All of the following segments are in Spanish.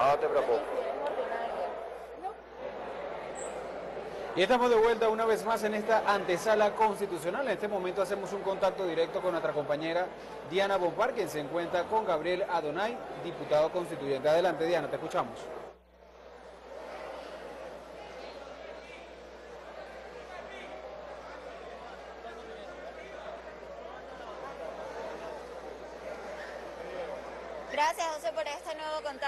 Te. Y estamos de vuelta una vez más en esta antesala constitucional. En este momento hacemos un contacto directo con nuestra compañera Diana Bompar, quien se encuentra con Gabriel Adonay, diputado constituyente. Adelante, Diana, te escuchamos. Gracias José por este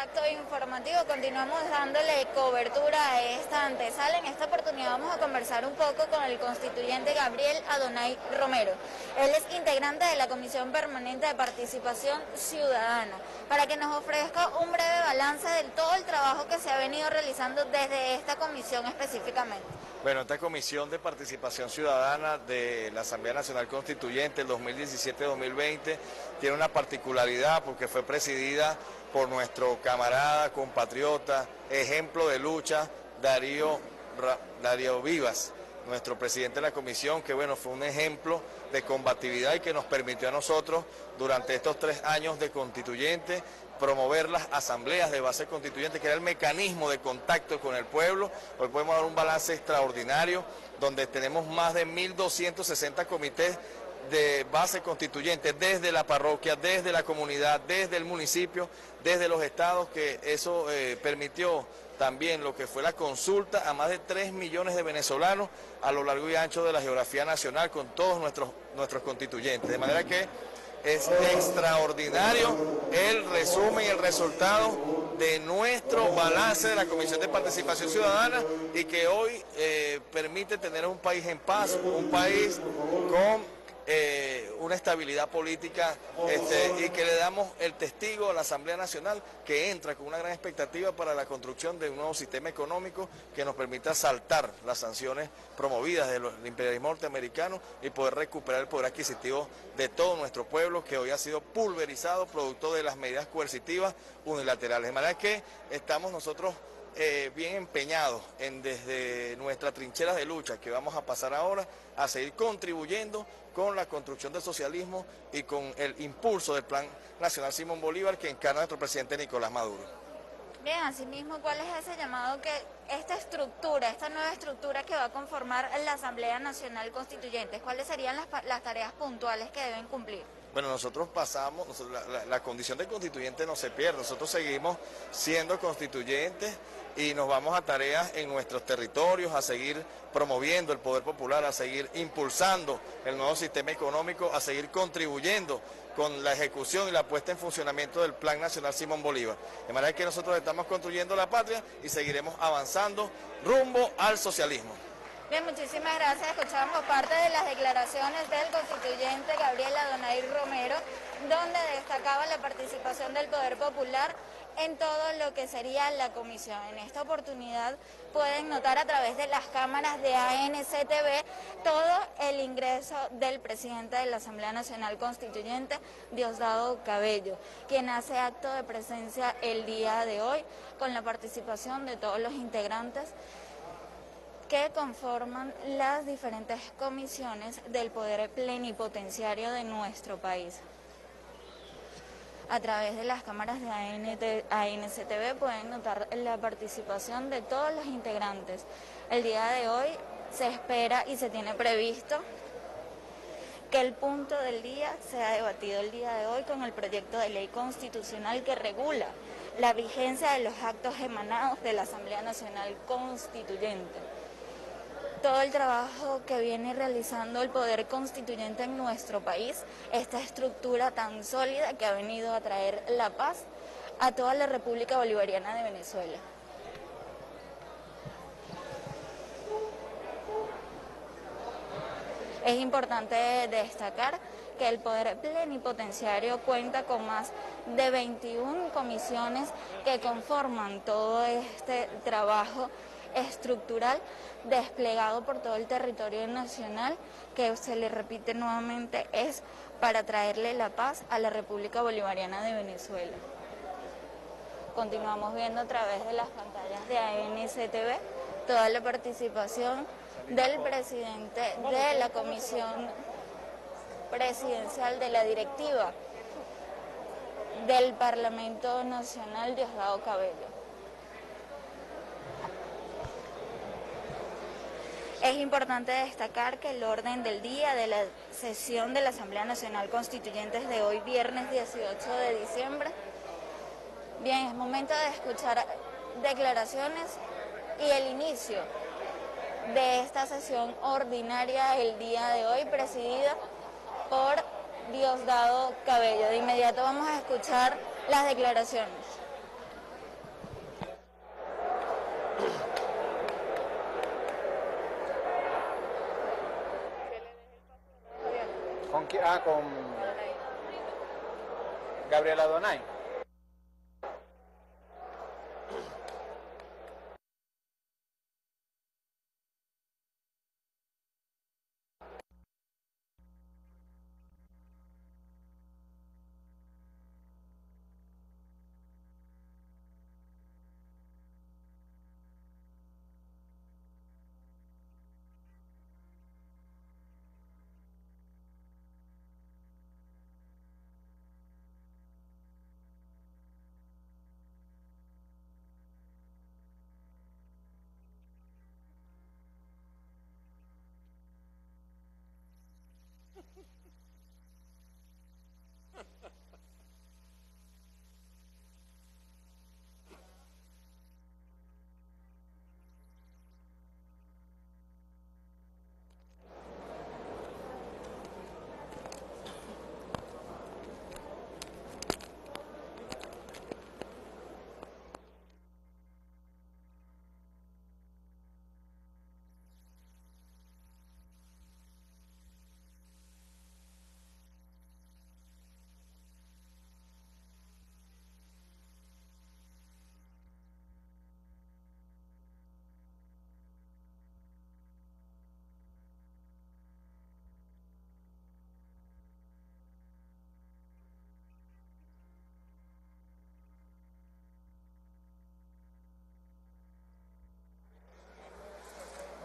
contacto informativo. Continuamos dándole cobertura a esta antesala. En esta oportunidad vamos a conversar un poco con el constituyente Gabriel Adonay Romero. Él es integrante de la Comisión Permanente de Participación Ciudadana, para que nos ofrezca un breve balance de todo el trabajo que se ha venido realizando desde esta comisión específicamente. Bueno, esta Comisión de Participación Ciudadana de la Asamblea Nacional Constituyente el 2017-2020 tiene una particularidad porque fue presidida por nuestro camarada, compatriota, ejemplo de lucha, Darío, Darío Vivas, nuestro presidente de la comisión, que bueno, fue un ejemplo de combatividad y que nos permitió a nosotros durante estos tres años de constituyente promover las asambleas de base constituyente, que era el mecanismo de contacto con el pueblo. Hoy podemos dar un balance extraordinario, donde tenemos más de 1.260 comités de base constituyente desde la parroquia, desde la comunidad, desde el municipio, desde los estados, que eso eh, permitió también lo que fue la consulta a más de 3 millones de venezolanos a lo largo y ancho de la geografía nacional con todos nuestros, nuestros constituyentes. De manera que es extraordinario el resumen y el resultado de nuestro balance de la Comisión de Participación Ciudadana y que hoy eh, permite tener un país en paz, un país con eh, una estabilidad política este, y que le damos el testigo a la Asamblea Nacional que entra con una gran expectativa para la construcción de un nuevo sistema económico que nos permita saltar las sanciones promovidas del imperialismo norteamericano y poder recuperar el poder adquisitivo de todo nuestro pueblo que hoy ha sido pulverizado producto de las medidas coercitivas unilaterales. De manera que estamos nosotros eh, bien empeñados en desde nuestra trinchera de lucha que vamos a pasar ahora a seguir contribuyendo con la construcción del socialismo y con el impulso del Plan Nacional Simón Bolívar que encarna nuestro presidente Nicolás Maduro. Bien, asimismo, ¿cuál es ese llamado que esta estructura, esta nueva estructura que va a conformar la Asamblea Nacional Constituyente, cuáles serían las tareas puntuales que deben cumplir? Bueno, nosotros pasamos, la, condición de constituyente no se pierde, nosotros seguimos siendo constituyentes y nos vamos a tareas en nuestros territorios, a seguir promoviendo el poder popular, a seguir impulsando el nuevo sistema económico, a seguir contribuyendo con la ejecución y la puesta en funcionamiento del Plan Nacional Simón Bolívar. De manera que nosotros estamos construyendo la patria y seguiremos avanzando rumbo al socialismo. Bien, muchísimas gracias. Escuchamos parte de las declaraciones del constituyente Gabriel Adonai Romero, donde destacaba la participación del Poder Popular en todo lo que sería la comisión. En esta oportunidad pueden notar a través de las cámaras de ANCTV todo el ingreso del presidente de la Asamblea Nacional Constituyente, Diosdado Cabello, quien hace acto de presencia el día de hoy con la participación de todos los integrantes que conforman las diferentes comisiones del poder plenipotenciario de nuestro país. A través de las cámaras de ANCTV pueden notar la participación de todos los integrantes. El día de hoy se espera y se tiene previsto que el punto del día sea debatido el día de hoy con el proyecto de ley constitucional que regula la vigencia de los actos emanados de la Asamblea Nacional Constituyente todo el trabajo que viene realizando el poder constituyente en nuestro país, esta estructura tan sólida que ha venido a traer la paz a toda la República Bolivariana de Venezuela. Es importante destacar que el Poder Plenipotenciario cuenta con más de 21 comisiones que conforman todo este trabajo estructural desplegado por todo el territorio nacional, que se le repite nuevamente, es para traerle la paz a la República Bolivariana de Venezuela. Continuamos viendo a través de las pantallas de ANCTV toda la participación del presidente de la Comisión Presidencial de la Directiva del Parlamento Nacional, Diosdado Cabello. Es importante destacar que el orden del día de la sesión de la Asamblea Nacional Constituyente es de hoy, viernes 18 de diciembre. Bien, es momento de escuchar declaraciones y el inicio de esta sesión ordinaria el día de hoy, presidida por Diosdado Cabello. De inmediato vamos a escuchar las declaraciones. ¿Con quién? Ah, con Gabriela Donay.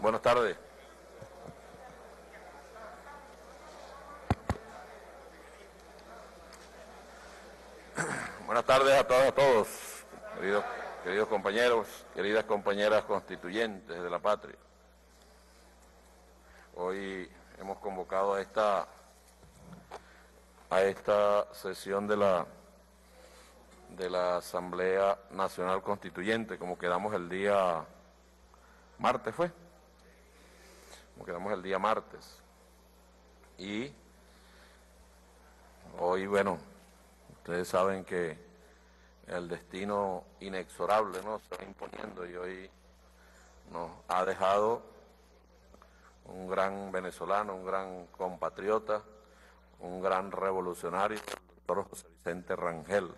Buenas tardes. Buenas tardes a todas a todos, queridos, queridos compañeros, queridas compañeras constituyentes de la patria. Hoy hemos convocado a esta, a esta sesión de la, de la Asamblea Nacional Constituyente, como quedamos el día martes fue como quedamos el día martes. Y hoy, bueno, ustedes saben que el destino inexorable ¿no? se va imponiendo y hoy nos ha dejado un gran venezolano, un gran compatriota, un gran revolucionario, el doctor José Vicente Rangel.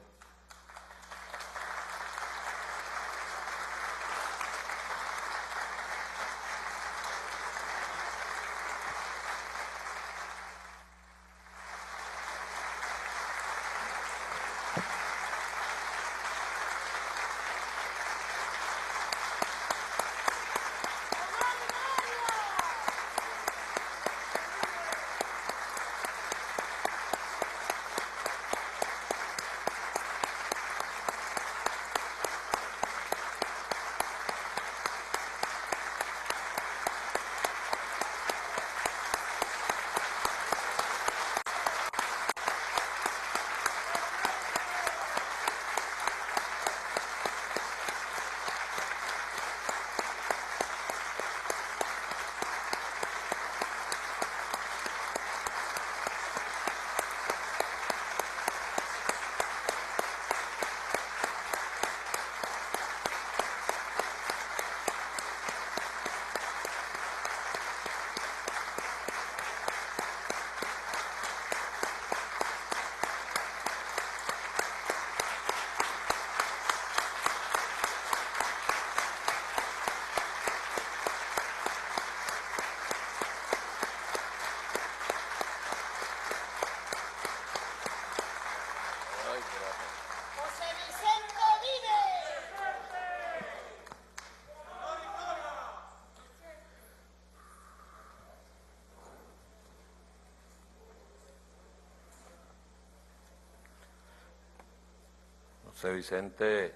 José Vicente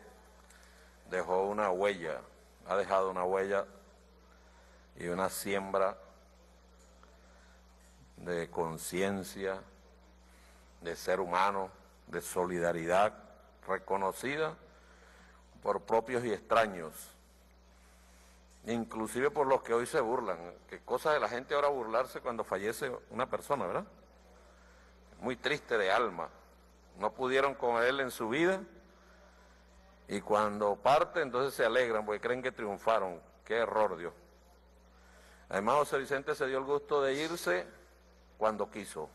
dejó una huella, ha dejado una huella y una siembra de conciencia, de ser humano, de solidaridad reconocida por propios y extraños, inclusive por los que hoy se burlan. Qué cosa de la gente ahora burlarse cuando fallece una persona, ¿verdad? Muy triste de alma. No pudieron con él en su vida y cuando parte entonces se alegran porque creen que triunfaron. Qué error, Dios. Además, José Vicente se dio el gusto de irse cuando quiso.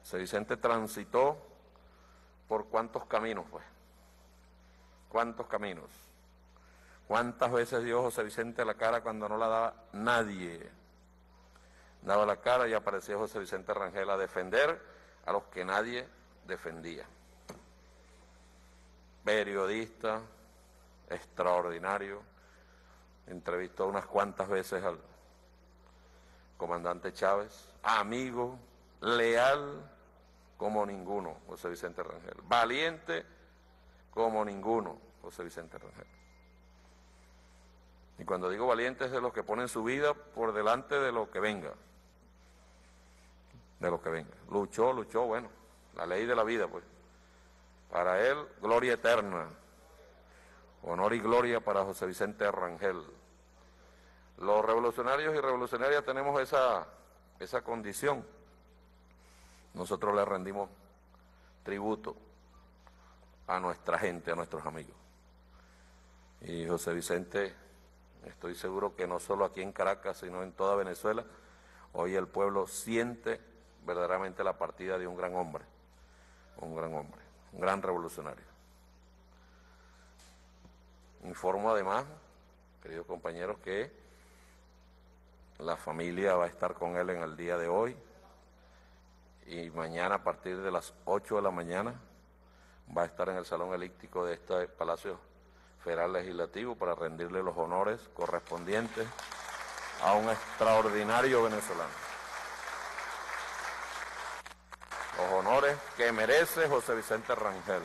José Vicente transitó por cuántos caminos, pues. ¿Cuántos caminos? ¿Cuántas veces dio José Vicente la cara cuando no la daba nadie? Daba la cara y aparecía José Vicente Rangel a defender a los que nadie defendía. Periodista, extraordinario, entrevistó unas cuantas veces al comandante Chávez, amigo, leal como ninguno, José Vicente Rangel, valiente como ninguno, José Vicente Rangel. Y cuando digo valiente es de los que ponen su vida por delante de lo que venga, de lo que venga. Luchó, luchó, bueno, la ley de la vida, pues. Para él, gloria eterna. Honor y gloria para José Vicente Rangel. Los revolucionarios y revolucionarias tenemos esa, esa condición. Nosotros le rendimos tributo a nuestra gente, a nuestros amigos. Y José Vicente, estoy seguro que no solo aquí en Caracas, sino en toda Venezuela, hoy el pueblo siente verdaderamente la partida de un gran hombre, un gran hombre, un gran revolucionario. Informo además, queridos compañeros, que la familia va a estar con él en el día de hoy y mañana a partir de las 8 de la mañana va a estar en el salón elíptico de este Palacio Federal Legislativo para rendirle los honores correspondientes a un extraordinario venezolano. Los honores que merece José Vicente Rangel.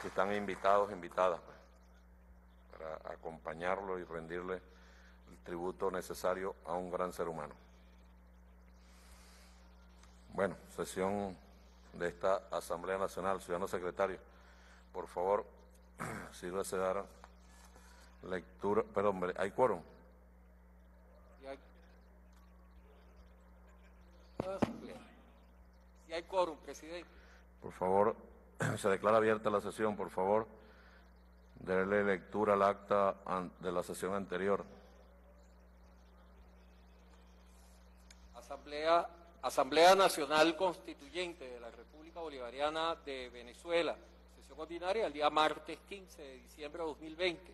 Que están invitados, invitadas, pues, para acompañarlo y rendirle tributo necesario a un gran ser humano. Bueno, sesión de esta Asamblea Nacional, ciudadano secretario, por favor, sírvase dar lectura, perdón, ¿hay quórum? Si hay quórum, presidente. Por favor, se declara abierta la sesión, por favor, darle lectura al acta de la sesión anterior. Asamblea, Asamblea Nacional Constituyente de la República Bolivariana de Venezuela, sesión ordinaria el día martes 15 de diciembre de 2020.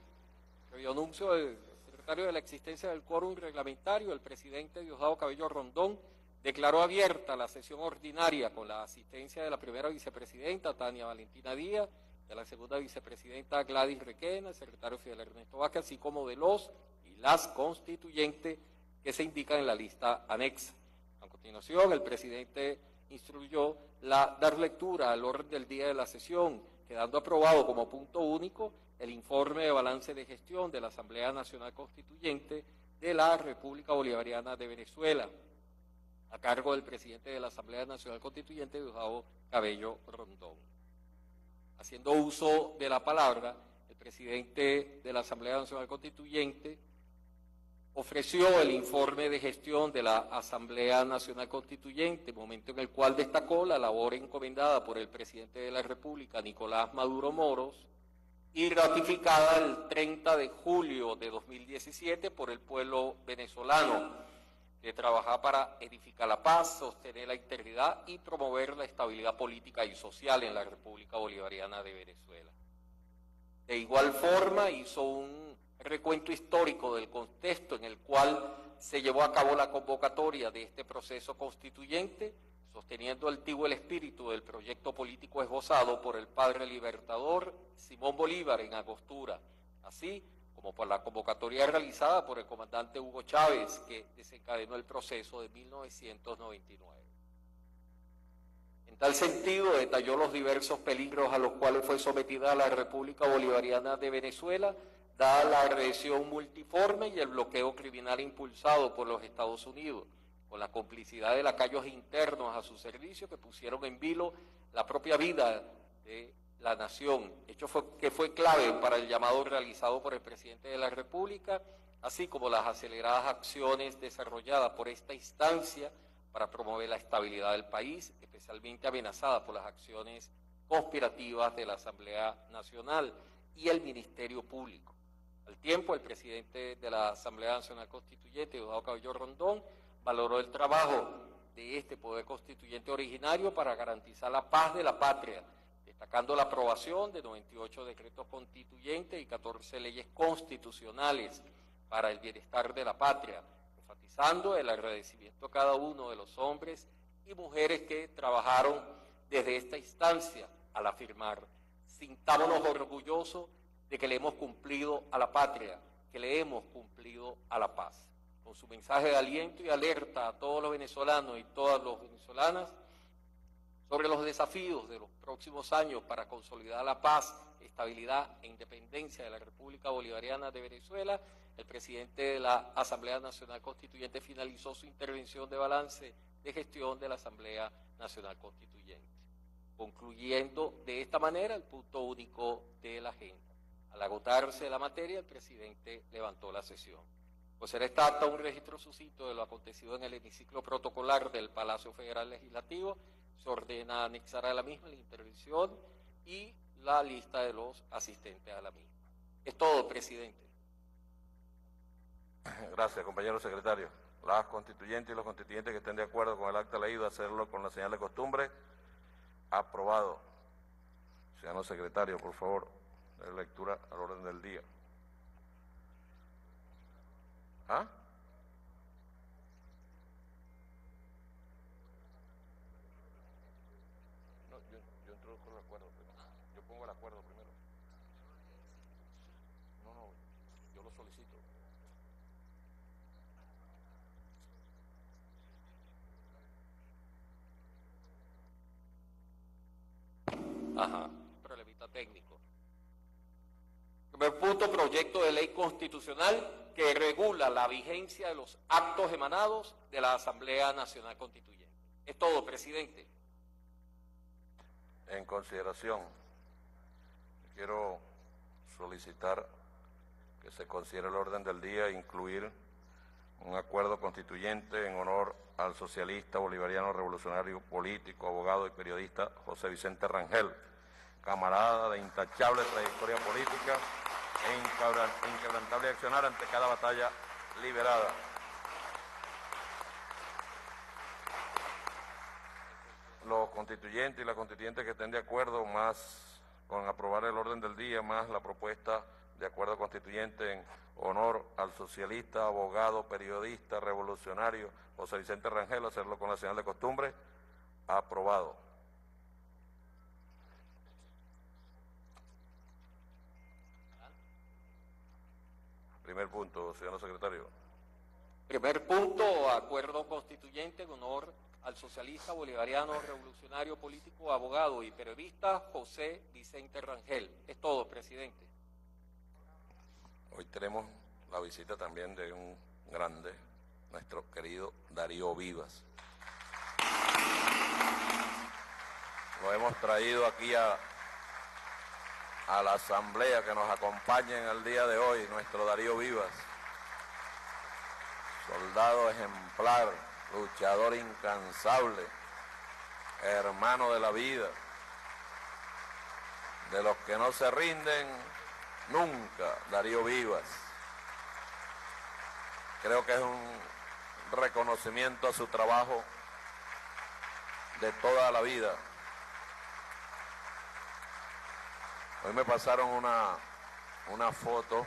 Previo anuncio del secretario de la existencia del quórum reglamentario, el presidente Diosdado Cabello Rondón declaró abierta la sesión ordinaria con la asistencia de la primera vicepresidenta Tania Valentina Díaz, de la segunda vicepresidenta Gladys Requena, el secretario Fidel Ernesto Vázquez, así como de los y las constituyentes que se indican en la lista anexa. Continuación, el presidente instruyó la, dar lectura al orden del día de la sesión, quedando aprobado como punto único el informe de balance de gestión de la Asamblea Nacional Constituyente de la República Bolivariana de Venezuela, a cargo del presidente de la Asamblea Nacional Constituyente, Diosdado Cabello Rondón. Haciendo uso de la palabra, el presidente de la Asamblea Nacional Constituyente ofreció el informe de gestión de la Asamblea Nacional Constituyente, momento en el cual destacó la labor encomendada por el presidente de la República, Nicolás Maduro Moros, y ratificada el 30 de julio de 2017 por el pueblo venezolano, que trabaja para edificar la paz, sostener la integridad y promover la estabilidad política y social en la República Bolivariana de Venezuela. De igual forma, hizo un recuento histórico del contexto en el cual se llevó a cabo la convocatoria de este proceso constituyente, sosteniendo antiguo el espíritu del proyecto político esbozado por el padre libertador Simón Bolívar en Agostura, así como por la convocatoria realizada por el comandante Hugo Chávez, que desencadenó el proceso de 1999. En tal sentido, detalló los diversos peligros a los cuales fue sometida la República Bolivariana de Venezuela dada la agresión multiforme y el bloqueo criminal impulsado por los Estados Unidos, con la complicidad de lacayos internos a su servicio que pusieron en vilo la propia vida de la nación, hecho que fue clave para el llamado realizado por el presidente de la República, así como las aceleradas acciones desarrolladas por esta instancia para promover la estabilidad del país, especialmente amenazada por las acciones conspirativas de la Asamblea Nacional y el Ministerio Público. Al tiempo, el presidente de la Asamblea Nacional Constituyente, Eduardo Cabello Rondón, valoró el trabajo de este Poder Constituyente originario para garantizar la paz de la patria, destacando la aprobación de 98 decretos constituyentes y 14 leyes constitucionales para el bienestar de la patria, enfatizando el agradecimiento a cada uno de los hombres y mujeres que trabajaron desde esta instancia al afirmar, sintámonos orgullosos de que le hemos cumplido a la patria, que le hemos cumplido a la paz. Con su mensaje de aliento y alerta a todos los venezolanos y todas las venezolanas sobre los desafíos de los próximos años para consolidar la paz, estabilidad e independencia de la República Bolivariana de Venezuela, el presidente de la Asamblea Nacional Constituyente finalizó su intervención de balance de gestión de la Asamblea Nacional Constituyente, concluyendo de esta manera el punto único de la agenda. Al agotarse la materia, el presidente levantó la sesión. Pues será esta un registro sucinto de lo acontecido en el hemiciclo protocolar del Palacio Federal Legislativo. Se ordena anexar a la misma la intervención y la lista de los asistentes a la misma. Es todo, presidente. Gracias, compañero secretario. Las constituyentes y los constituyentes que estén de acuerdo con el acta leído, hacerlo con la señal de costumbre. Aprobado. Ciudadano secretario, por favor, lectura al orden del día. ¿Ah? No, yo, yo introduzco el acuerdo primero. Yo pongo el acuerdo primero. No, no, yo lo solicito. Ajá, problemita técnico. Primer punto, proyecto de ley constitucional que regula la vigencia de los actos emanados de la Asamblea Nacional Constituyente. Es todo, presidente. En consideración, quiero solicitar que se considere el orden del día e incluir un acuerdo constituyente en honor al socialista bolivariano revolucionario político, abogado y periodista José Vicente Rangel, camarada de intachable trayectoria política e inquebrantable accionar ante cada batalla liberada. Los constituyentes y las constituyentes que estén de acuerdo más con aprobar el orden del día, más la propuesta de acuerdo constituyente en honor al socialista, abogado, periodista, revolucionario José Vicente Rangel, hacerlo con la señal de costumbre, aprobado. Primer punto, señor secretario. Primer punto, acuerdo constituyente en honor al socialista bolivariano, revolucionario político, abogado y periodista José Vicente Rangel. Es todo, presidente. Hoy tenemos la visita también de un grande, nuestro querido Darío Vivas. Lo hemos traído aquí a, a la asamblea que nos acompaña en el día de hoy, nuestro Darío Vivas. Soldado ejemplar, luchador incansable, hermano de la vida, de los que no se rinden nunca, Darío Vivas. Creo que es un reconocimiento a su trabajo de toda la vida. Hoy me pasaron una, una foto.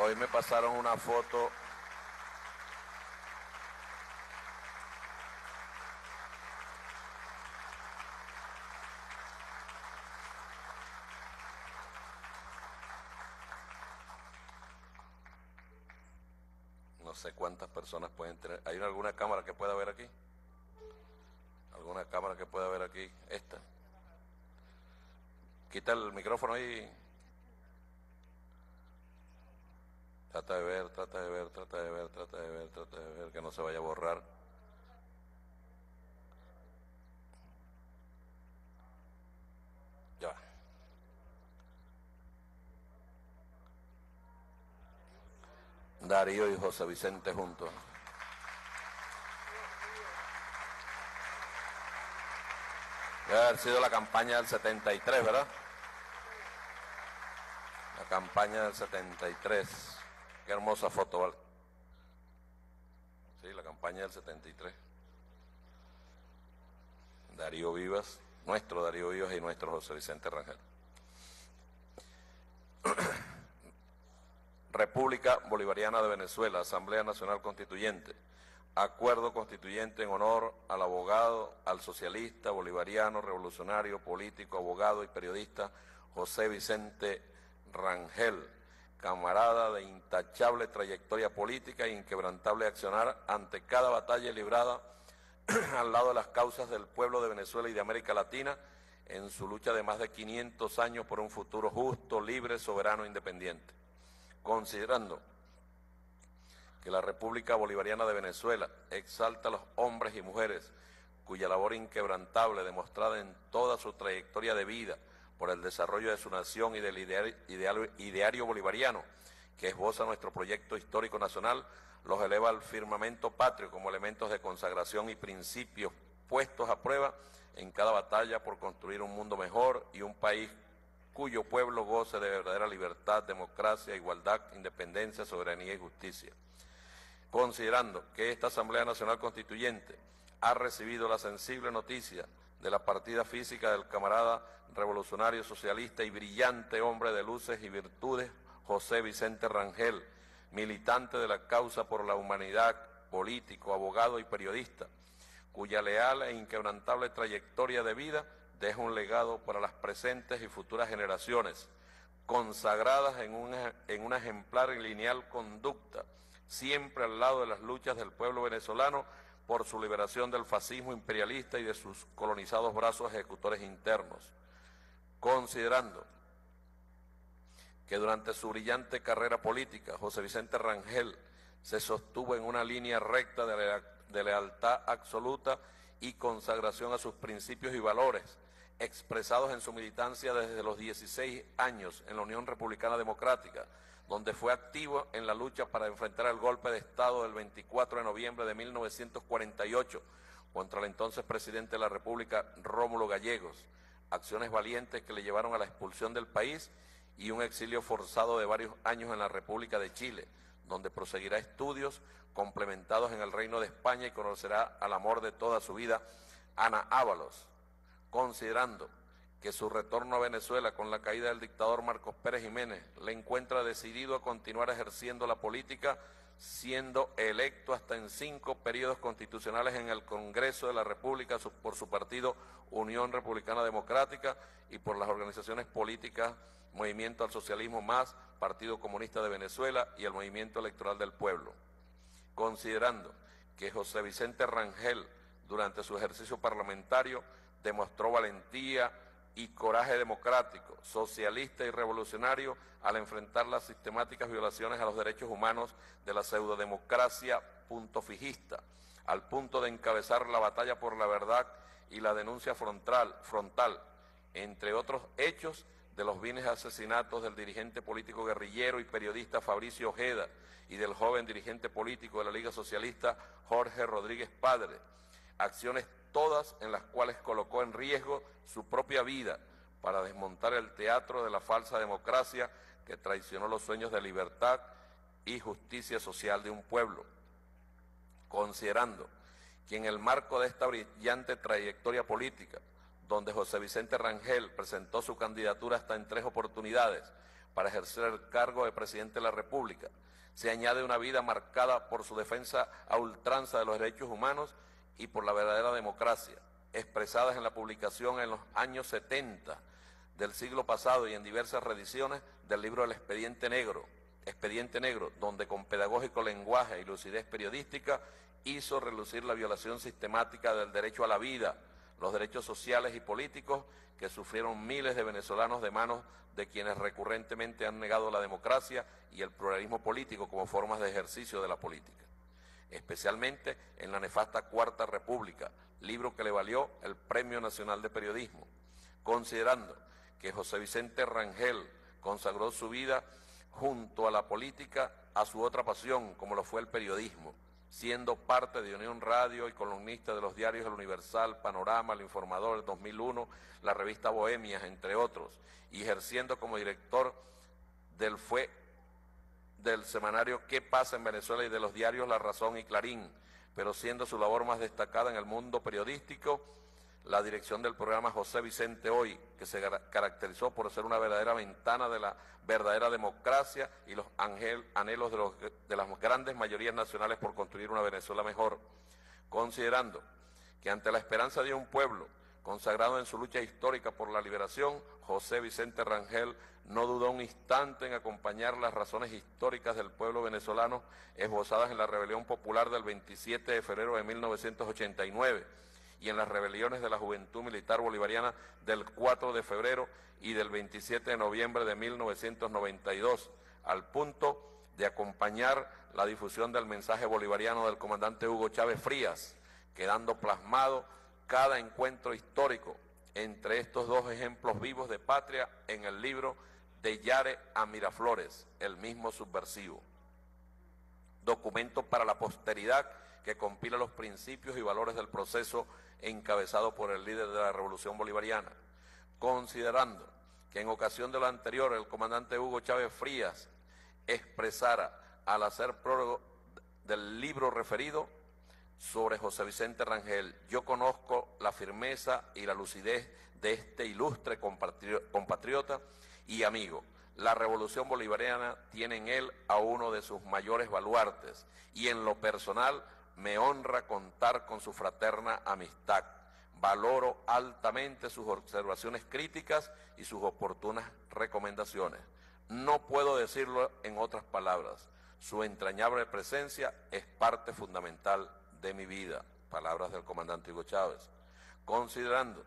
Hoy me pasaron una foto no sé cuántas personas pueden tener. ¿Hay alguna cámara que pueda ver aquí? alguna cámara que pueda ver aquí, esta. Quita el micrófono ahí. Trata de ver, trata de ver, trata de ver, trata de ver, trata de ver, que no se vaya a borrar. Ya. Darío y José Vicente juntos. Debe haber sido la campaña del 73, ¿verdad? La campaña del 73. Qué hermosa foto, ¿vale? Sí, la campaña del 73. Darío Vivas, nuestro Darío Vivas y nuestro José Vicente Rangel. República Bolivariana de Venezuela, Asamblea Nacional Constituyente. Acuerdo constituyente en honor al abogado, al socialista, bolivariano, revolucionario, político, abogado y periodista José Vicente Rangel, camarada de intachable trayectoria política e inquebrantable accionar ante cada batalla librada al lado de las causas del pueblo de Venezuela y de América Latina en su lucha de más de 500 años por un futuro justo, libre, soberano e independiente. Considerando que la República Bolivariana de Venezuela exalta a los hombres y mujeres cuya labor inquebrantable demostrada en toda su trayectoria de vida por el desarrollo de su nación y del ideario bolivariano que esboza nuestro proyecto histórico nacional, los eleva al firmamento patrio como elementos de consagración y principios puestos a prueba en cada batalla por construir un mundo mejor y un país cuyo pueblo goce de verdadera libertad, democracia, igualdad, independencia, soberanía y justicia. Considerando que esta Asamblea Nacional Constituyente ha recibido la sensible noticia de la partida física del camarada revolucionario socialista y brillante hombre de luces y virtudes, José Vicente Rangel, militante de la causa por la humanidad, político, abogado y periodista, cuya leal e inquebrantable trayectoria de vida deja un legado para las presentes y futuras generaciones, consagradas en una, en una ejemplar y lineal conducta, siempre al lado de las luchas del pueblo venezolano por su liberación del fascismo imperialista y de sus colonizados brazos ejecutores internos, considerando que durante su brillante carrera política, José Vicente Rangel se sostuvo en una línea recta de, lealtad absoluta y consagración a sus principios y valores, expresados en su militancia desde los 16 años en la Unión Republicana Democrática, donde fue activo en la lucha para enfrentar el golpe de Estado del 24 de noviembre de 1948 contra el entonces presidente de la República, Rómulo Gallegos, acciones valientes que le llevaron a la expulsión del país y un exilio forzado de varios años en la República de Chile, donde proseguirá estudios complementados en el Reino de España y conocerá al amor de toda su vida, Ana Ábalos, considerando que su retorno a Venezuela con la caída del dictador Marcos Pérez Jiménez le encuentra decidido a continuar ejerciendo la política, siendo electo hasta en cinco periodos constitucionales en el Congreso de la República por su partido Unión Republicana Democrática y por las organizaciones políticas Movimiento al Socialismo Más, Partido Comunista de Venezuela y el Movimiento Electoral del Pueblo. Considerando que José Vicente Rangel, durante su ejercicio parlamentario, demostró valentía, y coraje democrático, socialista y revolucionario al enfrentar las sistemáticas violaciones a los derechos humanos de la pseudodemocracia punto fijista, al punto de encabezar la batalla por la verdad y la denuncia frontal, frontal entre otros hechos de los bienes asesinatos del dirigente político guerrillero y periodista Fabricio Ojeda y del joven dirigente político de la Liga Socialista Jorge Rodríguez Padre, acciones todas en las cuales colocó en riesgo su propia vida para desmontar el teatro de la falsa democracia que traicionó los sueños de libertad y justicia social de un pueblo, considerando que en el marco de esta brillante trayectoria política, donde José Vicente Rangel presentó su candidatura hasta en tres oportunidades para ejercer el cargo de presidente de la República, se añade una vida marcada por su defensa a ultranza de los derechos humanos y por la verdadera democracia, expresadas en la publicación en los años 70 del siglo pasado y en diversas reediciones del libro El Expediente Negro, Expediente Negro, donde con pedagógico lenguaje y lucidez periodística hizo relucir la violación sistemática del derecho a la vida, los derechos sociales y políticos que sufrieron miles de venezolanos de manos de quienes recurrentemente han negado la democracia y el pluralismo político como formas de ejercicio de la política, especialmente en la nefasta Cuarta República, libro que le valió el Premio Nacional de Periodismo, considerando que José Vicente Rangel consagró su vida junto a la política a su otra pasión, como lo fue el periodismo, siendo parte de Unión Radio y columnista de los diarios El Universal, Panorama, El Informador, el 2001, la revista Bohemias, entre otros, y ejerciendo como director del fue del semanario ¿Qué pasa en Venezuela? y de los diarios La Razón y Clarín, pero siendo su labor más destacada en el mundo periodístico la dirección del programa José Vicente Hoy, que se caracterizó por ser una verdadera ventana de la verdadera democracia y los anhelos de, de las grandes mayorías nacionales por construir una Venezuela mejor, considerando que ante la esperanza de un pueblo consagrado en su lucha histórica por la liberación, José Vicente Rangel no dudó un instante en acompañar las razones históricas del pueblo venezolano esbozadas en la rebelión popular del 27 de febrero de 1989 y en las rebeliones de la Juventud Militar Bolivariana del 4 de febrero y del 27 de noviembre de 1992, al punto de acompañar la difusión del mensaje bolivariano del comandante Hugo Chávez Frías, quedando plasmado cada encuentro histórico entre estos dos ejemplos vivos de patria en el libro de Yare a Miraflores, el mismo subversivo. Documento para la posteridad que compila los principios y valores del proceso encabezado por el líder de la Revolución Bolivariana, considerando que en ocasión de lo anterior el comandante Hugo Chávez Frías expresara al hacer prólogo del libro referido sobre José Vicente Rangel, yo conozco la firmeza y la lucidez de este ilustre compatriota y amigo. La revolución bolivariana tiene en él a uno de sus mayores baluartes y en lo personal me honra contar con su fraterna amistad. Valoro altamente sus observaciones críticas y sus oportunas recomendaciones. No puedo decirlo en otras palabras. Su entrañable presencia es parte fundamental de mi vida. Palabras del comandante Hugo Chávez. Considerando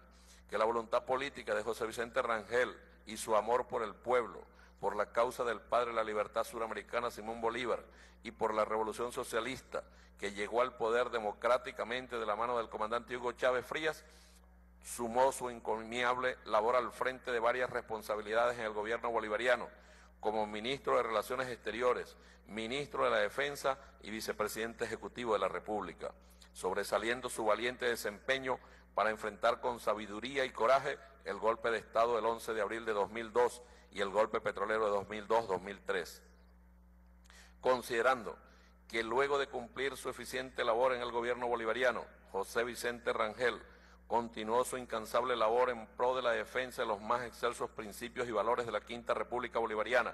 que la voluntad política de José Vicente Rangel y su amor por el pueblo, por la causa del padre de la libertad suramericana Simón Bolívar y por la revolución socialista que llegó al poder democráticamente de la mano del comandante Hugo Chávez Frías, sumó su encomiable labor al frente de varias responsabilidades en el gobierno bolivariano, como ministro de Relaciones Exteriores, ministro de la Defensa y vicepresidente ejecutivo de la República, sobresaliendo su valiente desempeño para enfrentar con sabiduría y coraje el golpe de Estado del 11 de abril de 2002 y el golpe petrolero de 2002-2003. Considerando que luego de cumplir su eficiente labor en el gobierno bolivariano, José Vicente Rangel continuó su incansable labor en pro de la defensa de los más excelsos principios y valores de la Quinta República Bolivariana,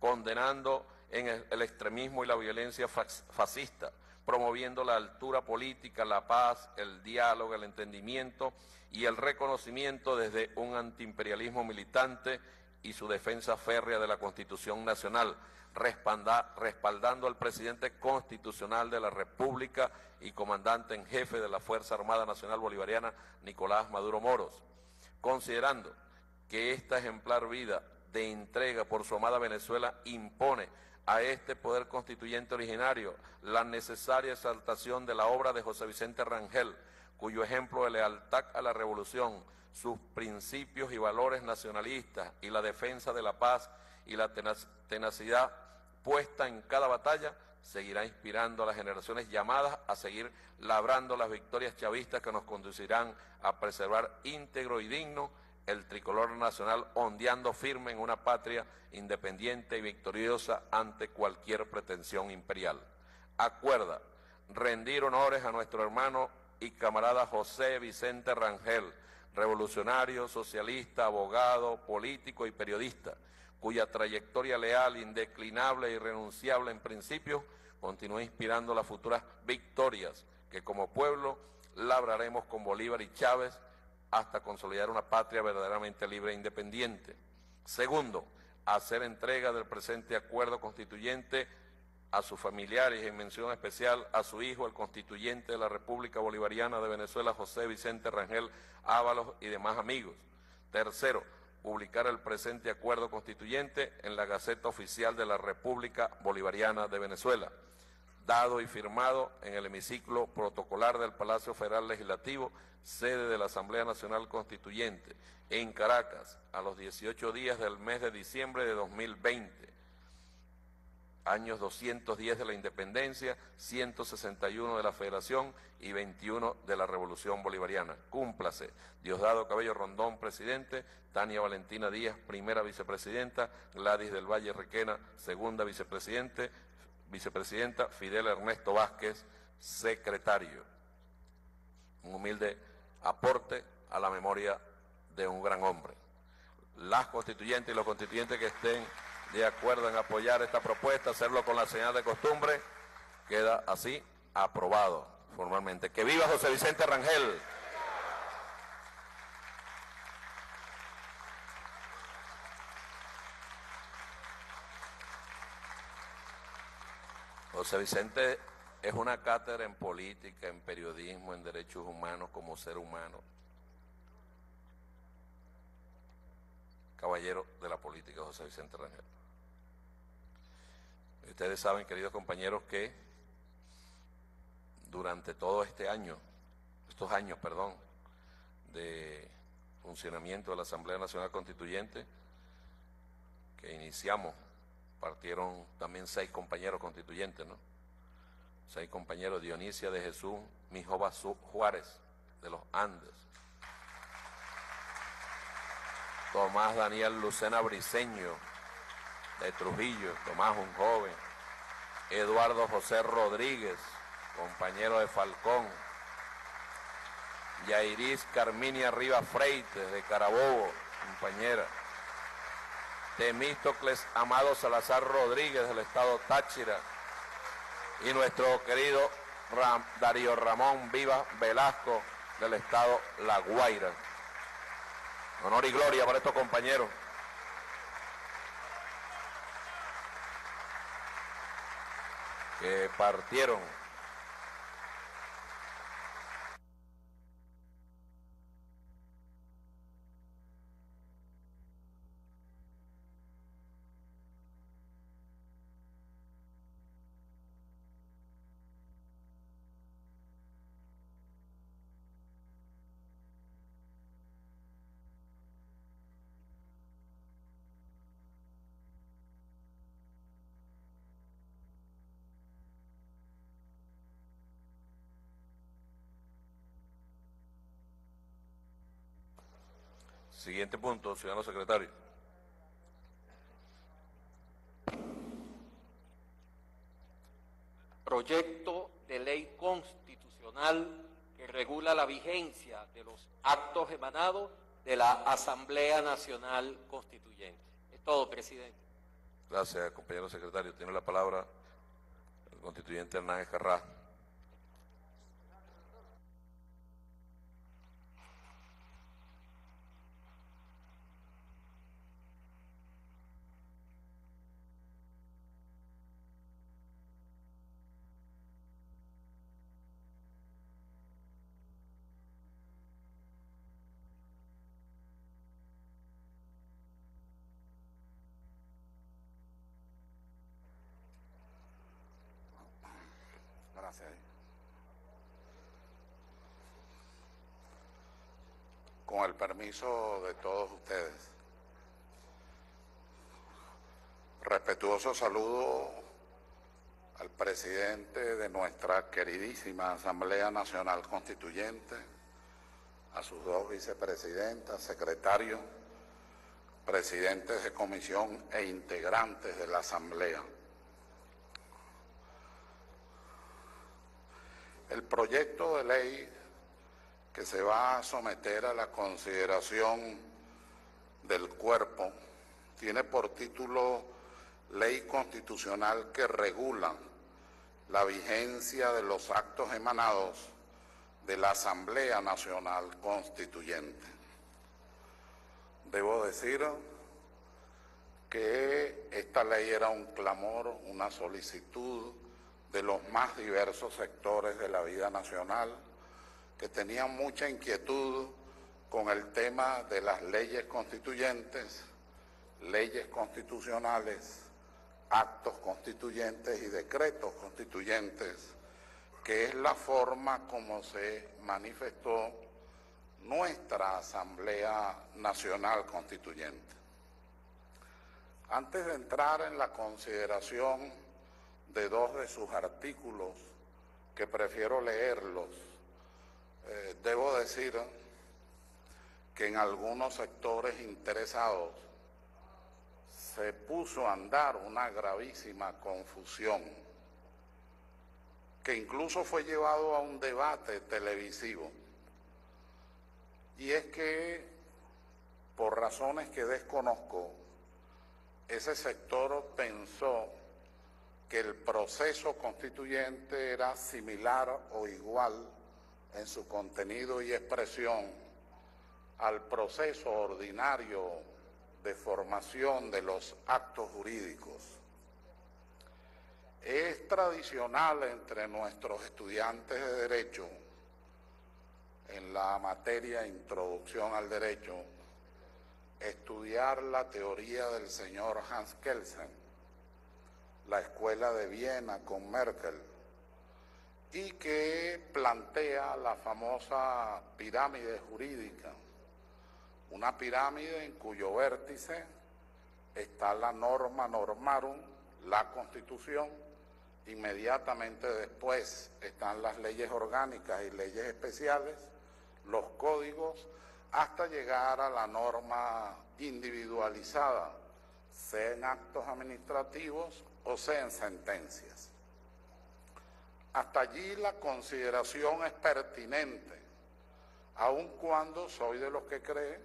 condenando en el extremismo y la violencia fascista, promoviendo la altura política, la paz, el diálogo, el entendimiento y el reconocimiento desde un antiimperialismo militante y su defensa férrea de la Constitución Nacional, respaldando al presidente constitucional de la República y comandante en jefe de la Fuerza Armada Nacional Bolivariana, Nicolás Maduro Moros, considerando que esta ejemplar vida de entrega por su amada Venezuela impone a este poder constituyente originario la necesaria exaltación de la obra de José Vicente Rangel, cuyo ejemplo de lealtad a la revolución, sus principios y valores nacionalistas y la defensa de la paz y la tenacidad puesta en cada batalla seguirá inspirando a las generaciones llamadas a seguir labrando las victorias chavistas que nos conducirán a preservar íntegro y digno el tricolor nacional ondeando firme en una patria independiente y victoriosa ante cualquier pretensión imperial. Acuerda rendir honores a nuestro hermano y camarada José Vicente Rangel, revolucionario, socialista, abogado, político y periodista, cuya trayectoria leal, indeclinable y irrenunciable en principio, continúa inspirando las futuras victorias que como pueblo labraremos con Bolívar y Chávez hasta consolidar una patria verdaderamente libre e independiente. Segundo, hacer entrega del presente acuerdo constituyente a sus familiares en mención especial a su hijo, el constituyente de la República Bolivariana de Venezuela, José Vicente Rangel Ábalos y demás amigos. Tercero, publicar el presente acuerdo constituyente en la Gaceta Oficial de la República Bolivariana de Venezuela, dado y firmado en el hemiciclo protocolar del Palacio Federal Legislativo, sede de la Asamblea Nacional Constituyente, en Caracas, a los 18 días del mes de diciembre de 2020 años 210 de la independencia, 161 de la federación y 21 de la revolución bolivariana. Cúmplase. Diosdado Cabello Rondón, presidente, Tania Valentina Díaz, primera vicepresidenta, Gladys del Valle Requena, segunda vicepresidente, vicepresidenta, Fidel Ernesto Vázquez, secretario. Un humilde aporte a la memoria de un gran hombre. Las constituyentes y los constituyentes que estén de acuerdo en apoyar esta propuesta, hacerlo con la señal de costumbre, queda así aprobado formalmente. Que viva José Vicente Rangel. José Vicente es una cátedra en política, en periodismo, en derechos humanos como ser humano. Caballero de la política, José Vicente Rangel. Ustedes saben, queridos compañeros, que durante todo este año, estos años, perdón, de funcionamiento de la Asamblea Nacional Constituyente, que iniciamos, partieron también seis compañeros constituyentes, ¿no? Seis compañeros, Dionisia de Jesús, Mijoba Juárez, de los Andes, Tomás Daniel Lucena Briceño, de Trujillo, Tomás un joven, Eduardo José Rodríguez, compañero de Falcón, Yairis Carminia Riva Freites de Carabobo, compañera, Temístocles Amado Salazar Rodríguez del estado Táchira y nuestro querido Darío Ramón Viva Velasco del estado La Guaira. Honor y gloria para estos compañeros. Que partieron Siguiente punto, ciudadano secretario. Proyecto de ley constitucional que regula la vigencia de los actos emanados de la Asamblea Nacional Constituyente. Es todo, presidente. Gracias, compañero secretario. Tiene la palabra el constituyente Hernández Carrá. Con de todos ustedes. Respetuoso saludo al presidente de nuestra queridísima Asamblea Nacional Constituyente, a sus dos vicepresidentas, secretarios, presidentes de comisión e integrantes de la Asamblea. El proyecto de ley que se va a someter a la consideración del cuerpo tiene por título Ley Constitucional que regula la vigencia de los actos emanados de la Asamblea Nacional Constituyente. Debo decir que esta ley era un clamor, una solicitud de los más diversos sectores de la vida nacional, que tenían mucha inquietud con el tema de las leyes constituyentes, leyes constitucionales, actos constituyentes y decretos constituyentes, que es la forma como se manifestó nuestra Asamblea Nacional Constituyente. Antes de entrar en la consideración de dos de sus artículos, que prefiero leerlos, eh, debo decir que en algunos sectores interesados se puso a andar una gravísima confusión, que incluso fue llevado a un debate televisivo. Y es que, por razones que desconozco, ese sector pensó que el proceso constituyente era similar o igual en su contenido y expresión al proceso ordinario de formación de los actos jurídicos. Es tradicional entre nuestros estudiantes de Derecho, en la materia Introducción al Derecho, estudiar la teoría del señor Hans Kelsen, la Escuela de Viena con Merkel, y que plantea la famosa pirámide jurídica, una pirámide en cuyo vértice está la norma normarum, la constitución, inmediatamente después están las leyes orgánicas y leyes especiales, los códigos, hasta llegar a la norma individualizada, sea en actos administrativos o sea en sentencias. Hasta allí la consideración es pertinente, aun cuando soy de los que cree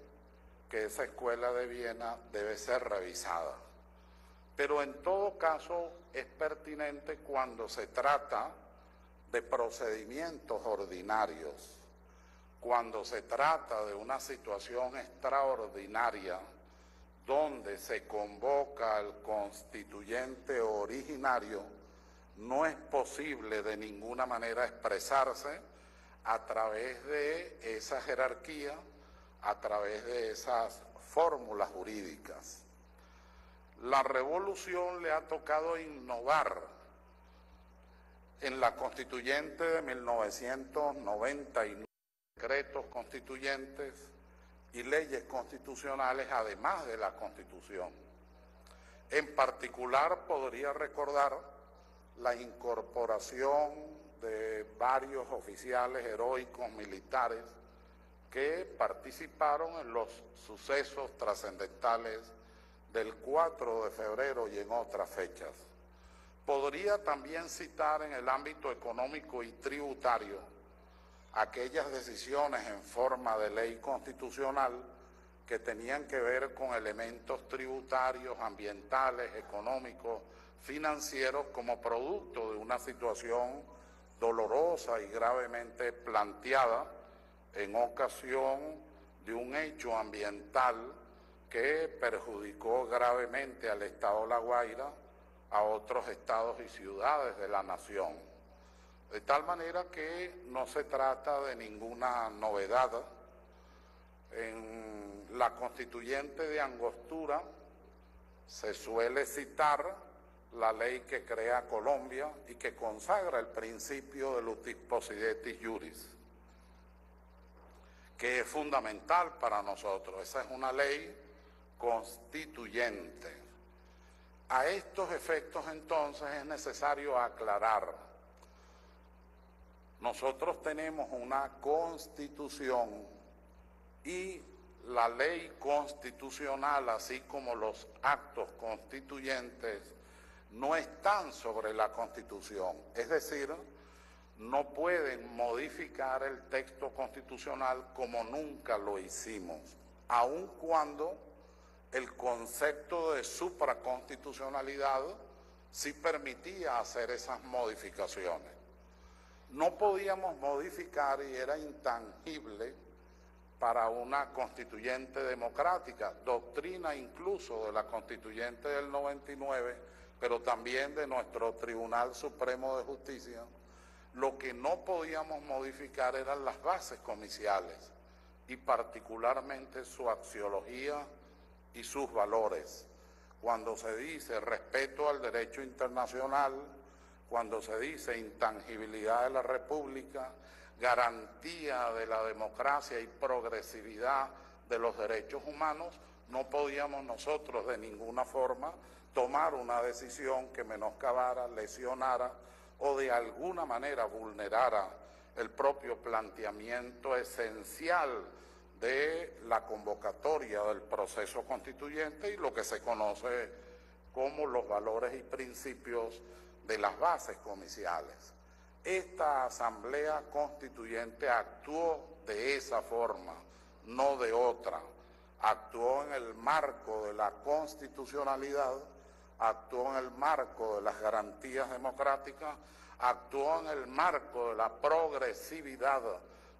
que esa escuela de Viena debe ser revisada. Pero en todo caso es pertinente cuando se trata de procedimientos ordinarios, cuando se trata de una situación extraordinaria donde se convoca al constituyente originario, no es posible de ninguna manera expresarse a través de esa jerarquía, a través de esas fórmulas jurídicas. La revolución le ha tocado innovar en la constituyente de 1999 decretos constituyentes y leyes constitucionales además de la Constitución. En particular podría recordar la incorporación de varios oficiales heroicos militares que participaron en los sucesos trascendentales del 4 de febrero y en otras fechas. Podría también citar en el ámbito económico y tributario aquellas decisiones en forma de ley constitucional que tenían que ver con elementos tributarios, ambientales, económicos, financieros, como producto de una situación dolorosa y gravemente planteada en ocasión de un hecho ambiental que perjudicó gravemente al Estado La Guaira, a otros estados y ciudades de la nación. De tal manera que no se trata de ninguna novedad. En la constituyente de Angostura se suele citar la ley que crea Colombia y que consagra el principio de lutis possidetis juris, que es fundamental para nosotros. Esa es una ley constituyente. A estos efectos entonces es necesario aclarar nosotros tenemos una constitución y la ley constitucional, así como los actos constituyentes, no están sobre la constitución. Es decir, no pueden modificar el texto constitucional como nunca lo hicimos, aun cuando el concepto de supraconstitucionalidad sí permitía hacer esas modificaciones no podíamos modificar y era intangible para una constituyente democrática, doctrina incluso de la constituyente del 99, pero también de nuestro Tribunal Supremo de Justicia, lo que no podíamos modificar eran las bases comiciales y particularmente su axiología y sus valores. Cuando se dice respeto al derecho internacional, cuando se dice intangibilidad de la República, garantía de la democracia y progresividad de los derechos humanos, no podíamos nosotros de ninguna forma tomar una decisión que menoscabara, lesionara o de alguna manera vulnerara el propio planteamiento esencial de la convocatoria del proceso constituyente y lo que se conoce como los valores y principios de las bases comiciales. Esta Asamblea Constituyente actuó de esa forma, no de otra. Actuó en el marco de la constitucionalidad, actuó en el marco de las garantías democráticas, actuó en el marco de la progresividad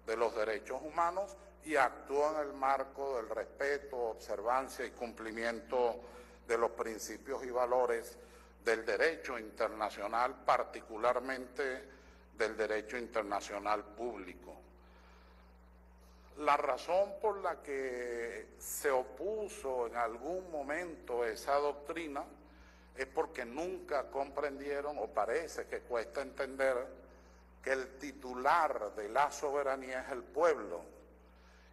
de los derechos humanos y actuó en el marco del respeto, observancia y cumplimiento de los principios y valores del derecho internacional, particularmente del derecho internacional público. La razón por la que se opuso en algún momento esa doctrina es porque nunca comprendieron, o parece que cuesta entender, que el titular de la soberanía es el pueblo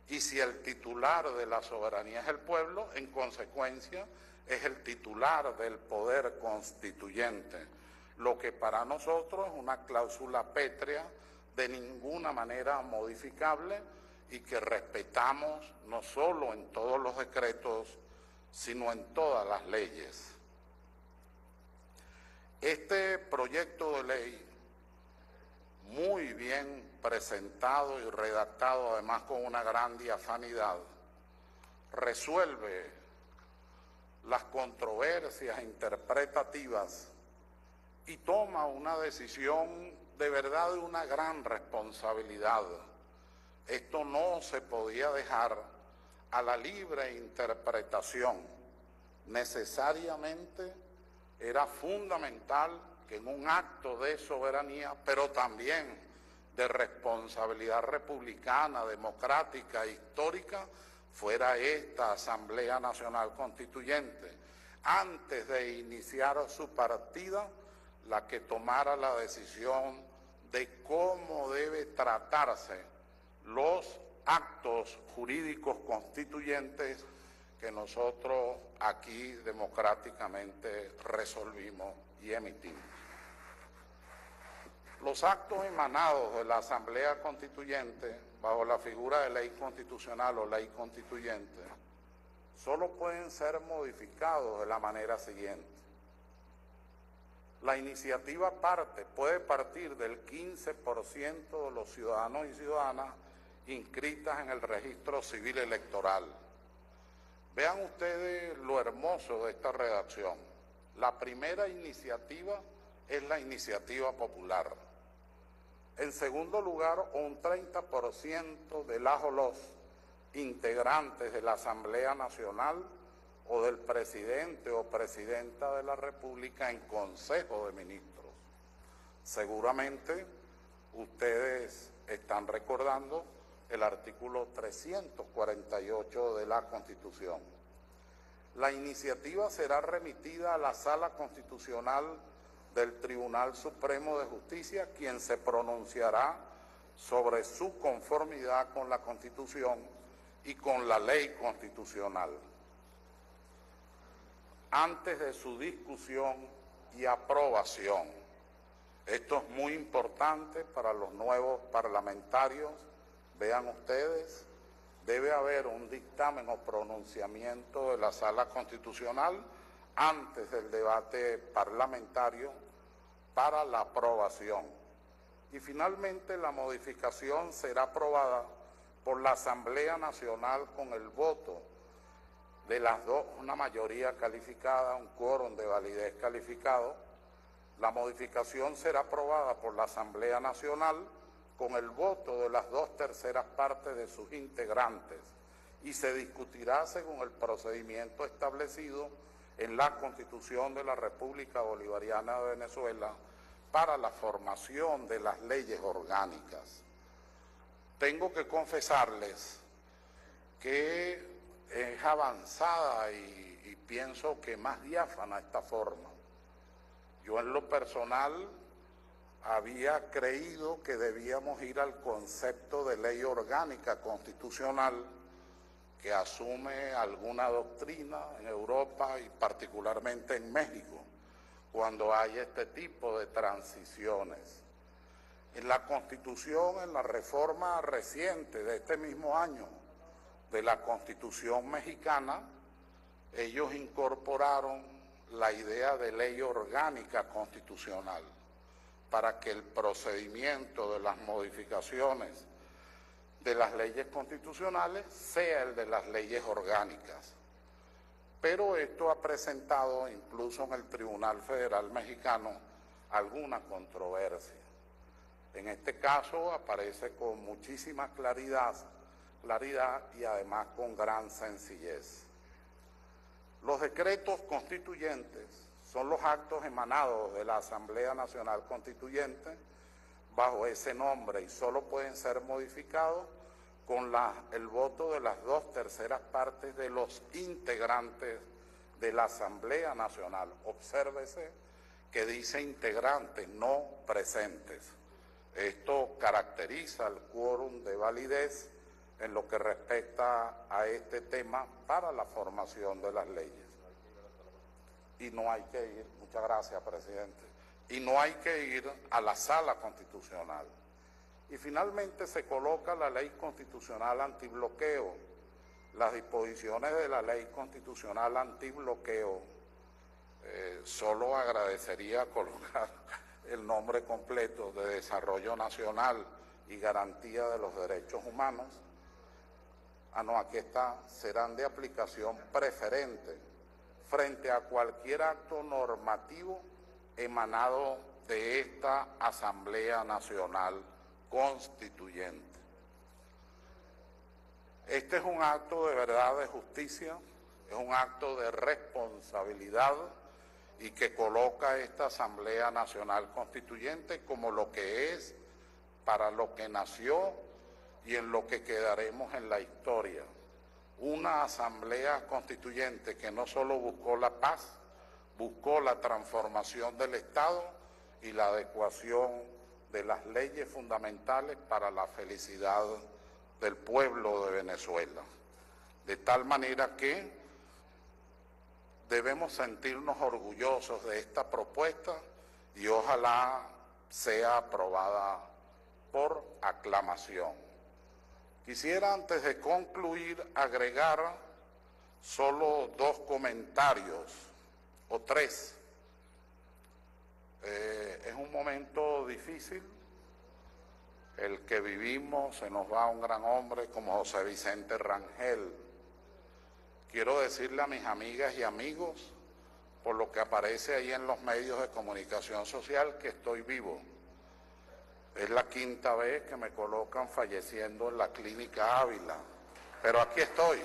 y si el titular de la soberanía es el pueblo, en consecuencia es el titular del poder constituyente, lo que para nosotros es una cláusula pétrea de ninguna manera modificable y que respetamos no solo en todos los decretos, sino en todas las leyes. Este proyecto de ley muy bien presentado y redactado, además con una gran diafanidad, resuelve las controversias interpretativas y toma una decisión de verdad de una gran responsabilidad. Esto no se podía dejar a la libre interpretación. Necesariamente era fundamental que en un acto de soberanía, pero también de responsabilidad republicana, democrática, histórica, fuera esta Asamblea Nacional Constituyente, antes de iniciar su partida, la que tomara la decisión de cómo debe tratarse los actos jurídicos constituyentes que nosotros aquí democráticamente resolvimos y emitimos. Los actos emanados de la Asamblea Constituyente, bajo la figura de ley constitucional o ley constituyente, solo pueden ser modificados de la manera siguiente. La iniciativa parte, puede partir del 15% de los ciudadanos y ciudadanas inscritas en el registro civil electoral. Vean ustedes lo hermoso de esta redacción. La primera iniciativa es la iniciativa popular. En segundo lugar, un 30% de las o los integrantes de la Asamblea Nacional o del presidente o presidenta de la República en Consejo de Ministros. Seguramente ustedes están recordando el artículo 348 de la Constitución. La iniciativa será remitida a la Sala Constitucional del Tribunal Supremo de Justicia, quien se pronunciará sobre su conformidad con la Constitución y con la ley constitucional. Antes de su discusión y aprobación, esto es muy importante para los nuevos parlamentarios, vean ustedes, debe haber un dictamen o pronunciamiento de la Sala Constitucional antes del debate parlamentario para la aprobación. Y finalmente la modificación será aprobada por la Asamblea Nacional con el voto de las dos, una mayoría calificada, un quórum de validez calificado. La modificación será aprobada por la Asamblea Nacional con el voto de las dos terceras partes de sus integrantes y se discutirá según el procedimiento establecido en la Constitución de la República Bolivariana de Venezuela para la formación de las leyes orgánicas. Tengo que confesarles que es avanzada y, pienso que más diáfana esta forma. Yo en lo personal había creído que debíamos ir al concepto de ley orgánica constitucional que asume alguna doctrina en Europa y particularmente en México cuando hay este tipo de transiciones. En la Constitución, en la reforma reciente de este mismo año de la Constitución mexicana, ellos incorporaron la idea de ley orgánica constitucional para que el procedimiento de las modificaciones de las leyes constitucionales sea el de las leyes orgánicas. Pero esto ha presentado incluso en el Tribunal Federal Mexicano alguna controversia. En este caso aparece con muchísima claridad, claridad y además con gran sencillez. Los decretos constituyentes son los actos emanados de la Asamblea Nacional Constituyente bajo ese nombre y solo pueden ser modificados con el voto de las dos terceras partes de los integrantes de la Asamblea Nacional. Obsérvese que dice integrantes, no presentes. Esto caracteriza el quórum de validez en lo que respecta a este tema para la formación de las leyes. Y no hay que ir, muchas gracias, presidente, y no hay que ir a la sala constitucional. Y finalmente se coloca la ley constitucional antibloqueo, las disposiciones de la ley constitucional antibloqueo. Eh, solo agradecería colocar el nombre completo de Desarrollo Nacional y Garantía de los Derechos Humanos. Ah, no, aquí está, serán de aplicación preferente frente a cualquier acto normativo emanado de esta Asamblea Nacional Constituyente. Este es un acto de verdad de justicia, es un acto de responsabilidad y que coloca esta Asamblea Nacional Constituyente como lo que es, para lo que nació y en lo que quedaremos en la historia. Una Asamblea Constituyente que no solo buscó la paz, buscó la transformación del Estado y la adecuación de las leyes fundamentales para la felicidad del pueblo de Venezuela. De tal manera que debemos sentirnos orgullosos de esta propuesta y ojalá sea aprobada por aclamación. Quisiera antes de concluir agregar solo dos comentarios o tres. Eh, es un momento difícil el que vivimos, se nos va un gran hombre como José Vicente Rangel Quiero decirle a mis amigas y amigos, por lo que aparece ahí en los medios de comunicación social, que estoy vivo. Es la quinta vez que me colocan falleciendo en la clínica Ávila, pero aquí estoy.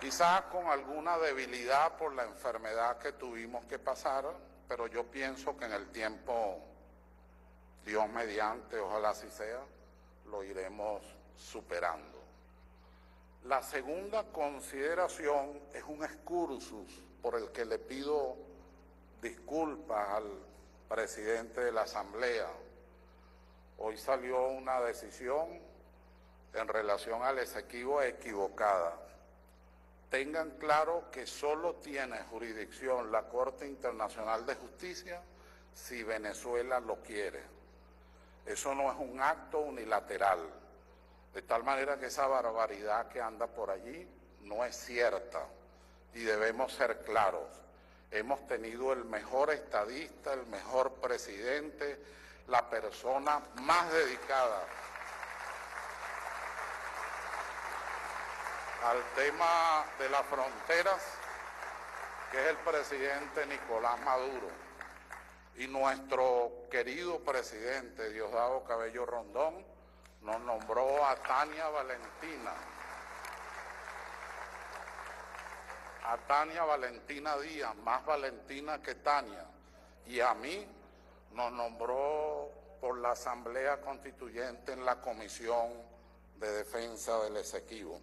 Quizás con alguna debilidad por la enfermedad que tuvimos que pasar, pero yo pienso que en el tiempo Dios mediante, ojalá así sea, lo iremos superando. La segunda consideración es un excursus por el que le pido disculpas al presidente de la Asamblea. Hoy salió una decisión en relación al Esequibo equivocada. Tengan claro que solo tiene jurisdicción la Corte Internacional de Justicia si Venezuela lo quiere. Eso no es un acto unilateral. De tal manera que esa barbaridad que anda por allí no es cierta y debemos ser claros. Hemos tenido el mejor estadista, el mejor presidente, la persona más dedicada al tema de las fronteras que es el presidente Nicolás Maduro, y nuestro querido presidente Diosdado Cabello Rondón nos nombró a Tania Valentina, a Tania Valentina Díaz, más Valentina que Tania, y a mí nos nombró por la Asamblea Constituyente en la Comisión de Defensa del Esequibo.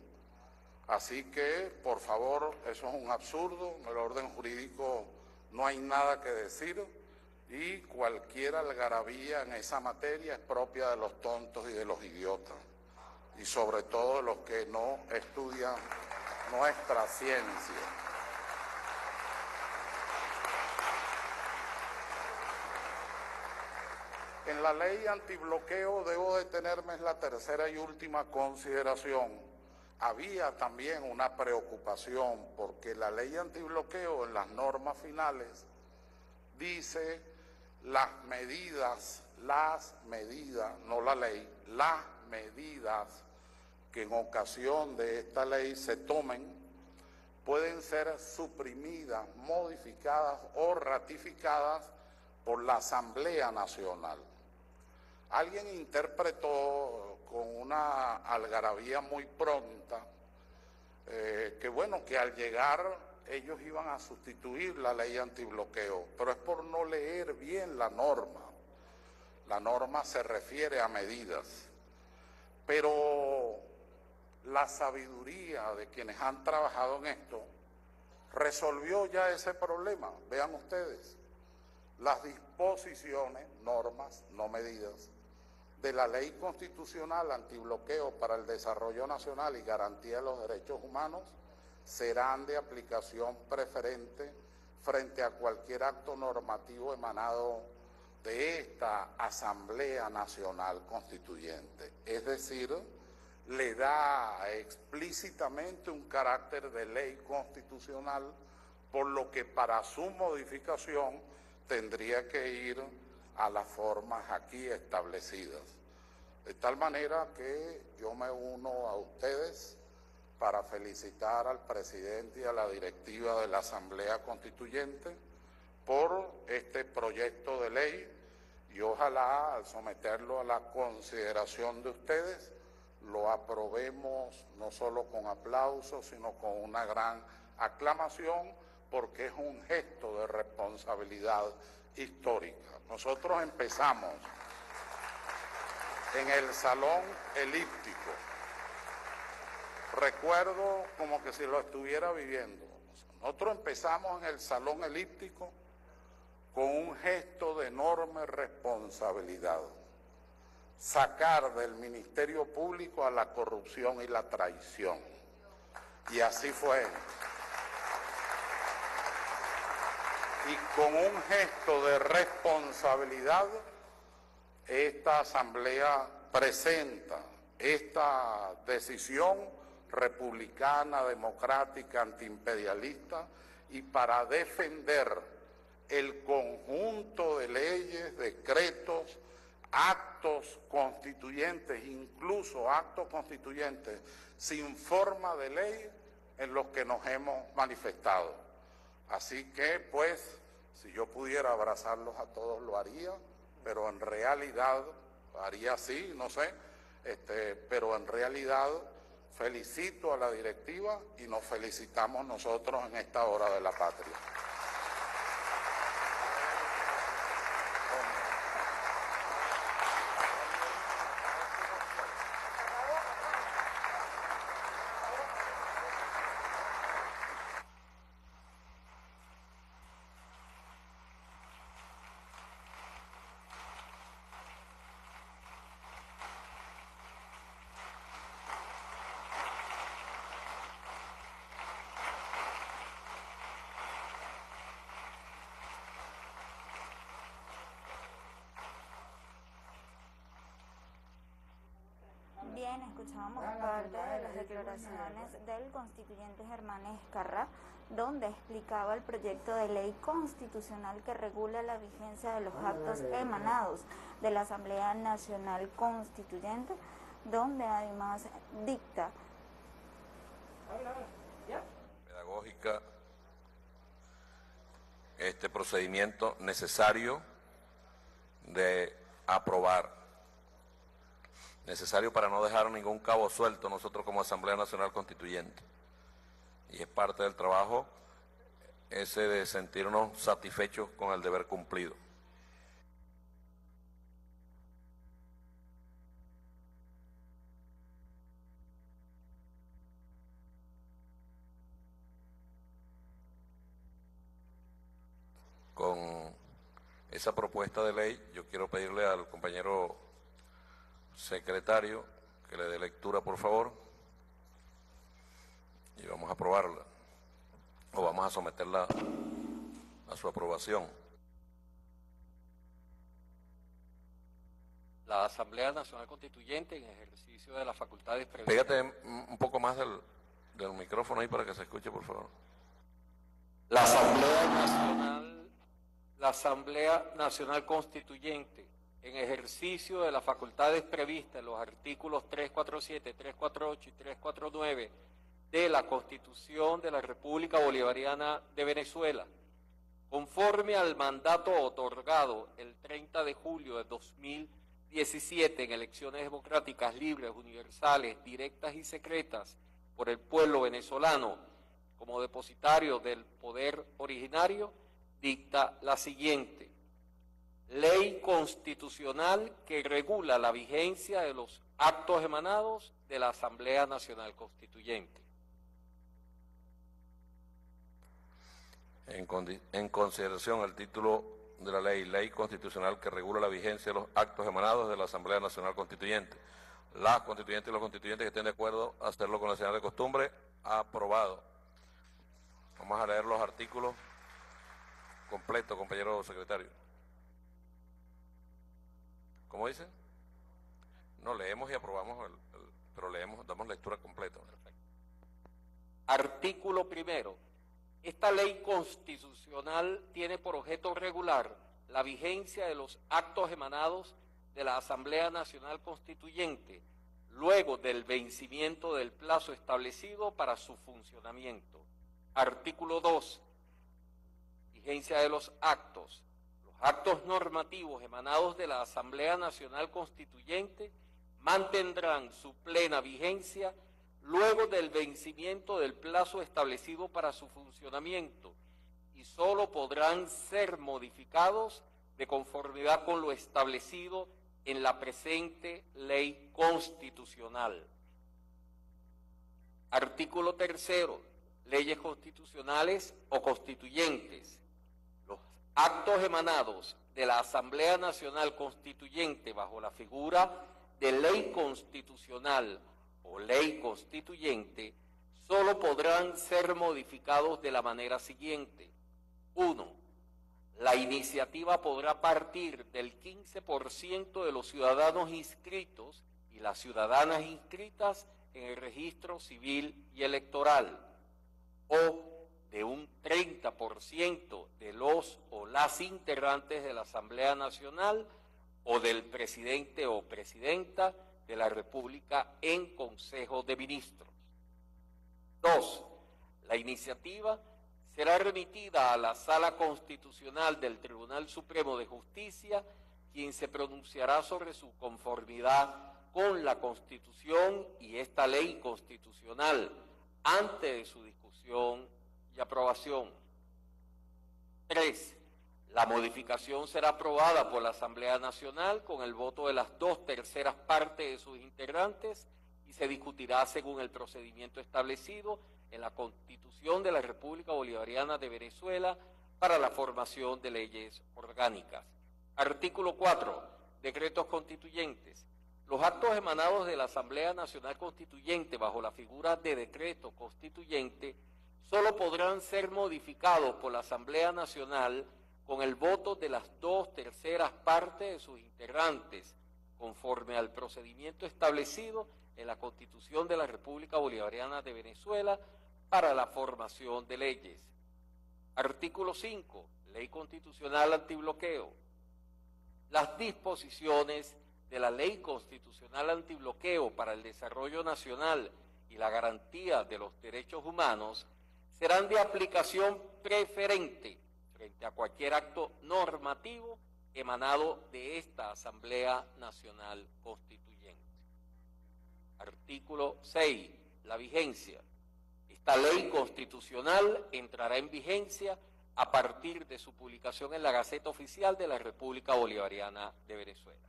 Así que, por favor, eso es un absurdo, en el orden jurídico no hay nada que decir y cualquier algarabía en esa materia es propia de los tontos y de los idiotas, y sobre todo de los que no estudian nuestra ciencia. En la ley antibloqueo debo detenerme en la tercera y última consideración. Había también una preocupación porque la ley antibloqueo en las normas finales dice las medidas, las medidas, no la ley, las medidas que en ocasión de esta ley se tomen pueden ser suprimidas, modificadas o ratificadas por la Asamblea Nacional. Alguien interpretó con una algarabía muy pronta eh, que bueno, que al llegar ellos iban a sustituir la ley antibloqueo, pero es por no leer bien la norma. La norma se refiere a medidas, pero la sabiduría de quienes han trabajado en esto resolvió ya ese problema. Vean ustedes, las disposiciones, normas, no medidas, de la ley constitucional antibloqueo para el desarrollo nacional y garantía de los derechos humanos serán de aplicación preferente frente a cualquier acto normativo emanado de esta Asamblea Nacional Constituyente. Es decir, le da explícitamente un carácter de ley constitucional, por lo que para su modificación tendría que ir a las formas aquí establecidas. De tal manera que yo me uno a ustedes para felicitar al presidente y a la directiva de la Asamblea Constituyente por este proyecto de ley y ojalá al someterlo a la consideración de ustedes lo aprobemos no solo con aplausos, sino con una gran aclamación, porque es un gesto de responsabilidad histórica. Nosotros empezamos en el salón elíptico. Recuerdo como que si lo estuviera viviendo. Nosotros empezamos en el salón elíptico con un gesto de enorme responsabilidad. Sacar del Ministerio Público a la corrupción y la traición. Y así fue. y con un gesto de responsabilidad, esta Asamblea presenta esta decisión republicana, democrática, antiimperialista y para defender el conjunto de leyes, decretos, actos constituyentes, incluso actos constituyentes sin forma de ley en los que nos hemos manifestado. Así que, pues, si yo pudiera abrazarlos a todos, lo haría, pero en realidad, haría así, no sé, este, pero en realidad felicito a la directiva y nos felicitamos nosotros en esta hora de la patria. Bien, escuchábamos parte de las declaraciones del constituyente Germán Escarra, donde explicaba el proyecto de ley constitucional que regula la vigencia de los actos emanados de la Asamblea Nacional Constituyente, donde además dicta pedagógica este procedimiento necesario de aprobar. Necesario para no dejar ningún cabo suelto nosotros como Asamblea Nacional Constituyente. Y es parte del trabajo ese de sentirnos satisfechos con el deber cumplido. Con esa propuesta de ley, yo quiero pedirle al compañero secretario que le dé lectura, por favor, y vamos a aprobarla o vamos a someterla a su aprobación. La Asamblea Nacional Constituyente en ejercicio de las facultades previstas. Pégate un poco más del, del micrófono ahí para que se escuche, por favor. La Asamblea Nacional, la Asamblea Nacional Constituyente, en ejercicio de las facultades previstas en los artículos 347, 348 y 349 de la Constitución de la República Bolivariana de Venezuela, conforme al mandato otorgado el 30 de julio de 2017 en elecciones democráticas libres, universales, directas y secretas por el pueblo venezolano como depositario del poder originario, dicta la siguiente. Ley constitucional que regula la vigencia de los actos emanados de la Asamblea Nacional Constituyente. en, consideración el título de la ley, ley constitucional que regula la vigencia de los actos emanados de la Asamblea Nacional Constituyente. Las constituyentes y los constituyentes que estén de acuerdo a hacerlo con la señal de costumbre, aprobado. Vamos a leer los artículos completos, compañero secretario. ¿Cómo dice? No, leemos y aprobamos, el, pero leemos, damos lectura completa. Artículo primero esta ley constitucional tiene por objeto regular la vigencia de los actos emanados de la Asamblea Nacional Constituyente luego del vencimiento del plazo establecido para su funcionamiento. Artículo 2. Vigencia de los actos. Actos normativos emanados de la Asamblea Nacional Constituyente mantendrán su plena vigencia luego del vencimiento del plazo establecido para su funcionamiento y sólo podrán ser modificados de conformidad con lo establecido en la presente ley constitucional. Artículo tercero. Leyes constitucionales o constituyentes. Actos emanados de la Asamblea Nacional Constituyente bajo la figura de ley constitucional o ley constituyente solo podrán ser modificados de la manera siguiente. Uno, la iniciativa podrá partir del 15% de los ciudadanos inscritos y las ciudadanas inscritas en el registro civil y electoral, o de un 30% de los o las integrantes de la Asamblea Nacional o del presidente o presidenta de la República en Consejo de Ministros. Dos, la iniciativa será remitida a la Sala Constitucional del Tribunal Supremo de Justicia, quien se pronunciará sobre su conformidad con la Constitución y esta ley constitucional antes de su discusión y aprobación. Tres, la modificación será aprobada por la Asamblea Nacional con el voto de las dos terceras partes de sus integrantes y se discutirá según el procedimiento establecido en la Constitución de la República Bolivariana de Venezuela para la formación de leyes orgánicas. Artículo 4. Decretos constituyentes. Los actos emanados de la Asamblea Nacional Constituyente bajo la figura de decreto constituyente solo podrán ser modificados por la Asamblea Nacional con el voto de las dos terceras partes de sus integrantes, conforme al procedimiento establecido en la Constitución de la República Bolivariana de Venezuela para la formación de leyes. Artículo 5. Ley Constitucional Antibloqueo. Las disposiciones de la Ley Constitucional Antibloqueo para el Desarrollo Nacional y la garantía de los derechos humanos serán de aplicación preferente frente a cualquier acto normativo emanado de esta Asamblea Nacional Constituyente. Artículo 6. La vigencia. Esta ley constitucional entrará en vigencia a partir de su publicación en la Gaceta Oficial de la República Bolivariana de Venezuela.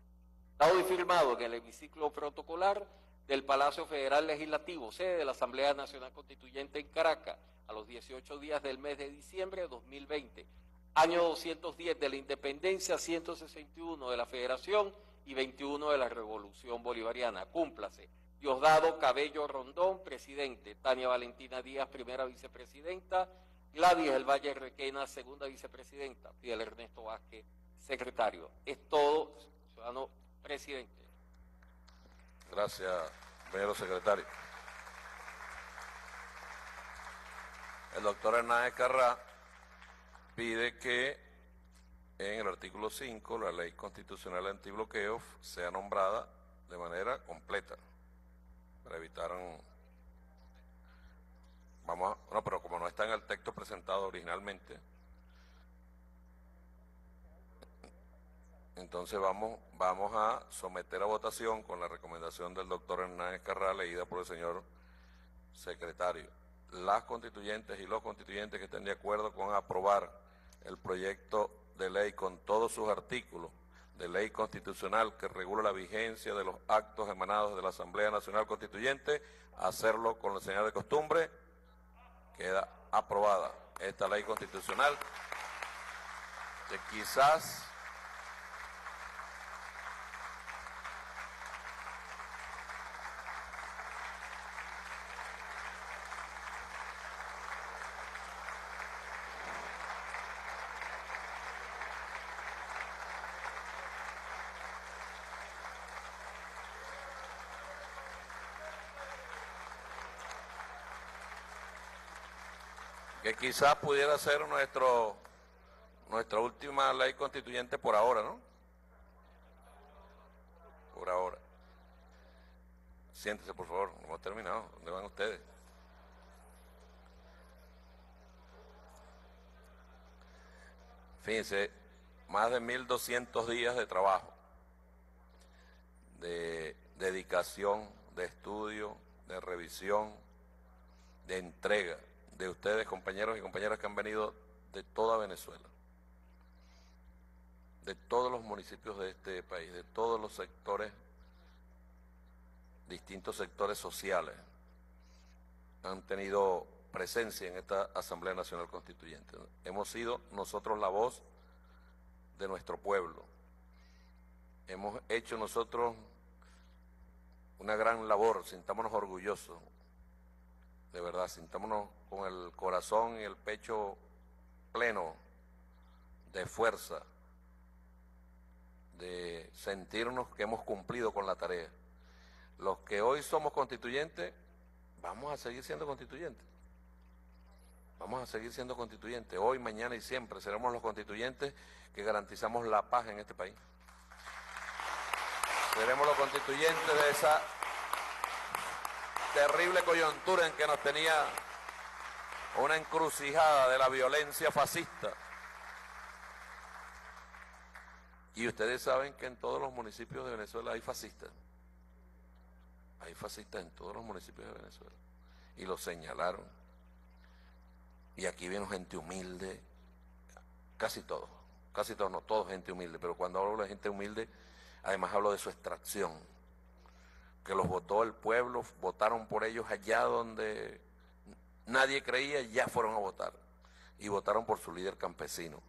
Dado y firmado en el hemiciclo protocolar del Palacio Federal Legislativo, sede de la Asamblea Nacional Constituyente en Caracas, a los 18 días del mes de diciembre de 2020, año 210 de la independencia, 161 de la Federación y 21 de la Revolución Bolivariana. Cúmplase. Diosdado Cabello Rondón, presidente. Tania Valentina Díaz, primera vicepresidenta. Gladys El Valle Requena, segunda vicepresidenta. Fidel Ernesto Vázquez, secretario. Es todo, ciudadano presidente. Gracias, señor secretario. El doctor Hernández Carrá pide que en el artículo 5 la ley constitucional antibloqueo sea nombrada de manera completa para evitar. Vamos a... No, pero como no está en el texto presentado originalmente, entonces vamos, vamos a someter a votación con la recomendación del doctor Hernández Carrá, leída por el señor secretario. Las constituyentes y los constituyentes que estén de acuerdo con aprobar el proyecto de ley con todos sus artículos de ley constitucional que regula la vigencia de los actos emanados de la Asamblea Nacional Constituyente, hacerlo con la señal de costumbre, queda aprobada esta ley constitucional que quizás que quizás pudiera ser nuestro nuestra última ley constituyente por ahora, ¿no? Por ahora. Siéntese, por favor, no hemos terminado. ¿Dónde van ustedes? Fíjense, más de 1.200 días de trabajo, de dedicación, de estudio, de revisión, de entrega de ustedes, compañeros y compañeras que han venido de toda Venezuela, de todos los municipios de este país, de todos los sectores, distintos sectores sociales, han tenido presencia en esta Asamblea Nacional Constituyente. Hemos sido nosotros la voz de nuestro pueblo. Hemos hecho nosotros una gran labor, sintámonos orgullosos, de verdad, sintámonos con el corazón y el pecho pleno de fuerza, de sentirnos que hemos cumplido con la tarea. Los que hoy somos constituyentes, vamos a seguir siendo constituyentes. Vamos a seguir siendo constituyentes. Hoy, mañana y siempre seremos los constituyentes que garantizamos la paz en este país. Seremos los constituyentes de esa terrible coyuntura en que nos tenía una encrucijada de la violencia fascista. Y ustedes saben que en todos los municipios de Venezuela hay fascistas. Hay fascistas en todos los municipios de Venezuela. Y lo señalaron. Y aquí viene gente humilde, casi todos, casi todos, no todos gente humilde, pero cuando hablo de gente humilde, además hablo de su extracción que los votó el pueblo, votaron por ellos allá donde nadie creía, ya fueron a votar. Y votaron por su líder campesino.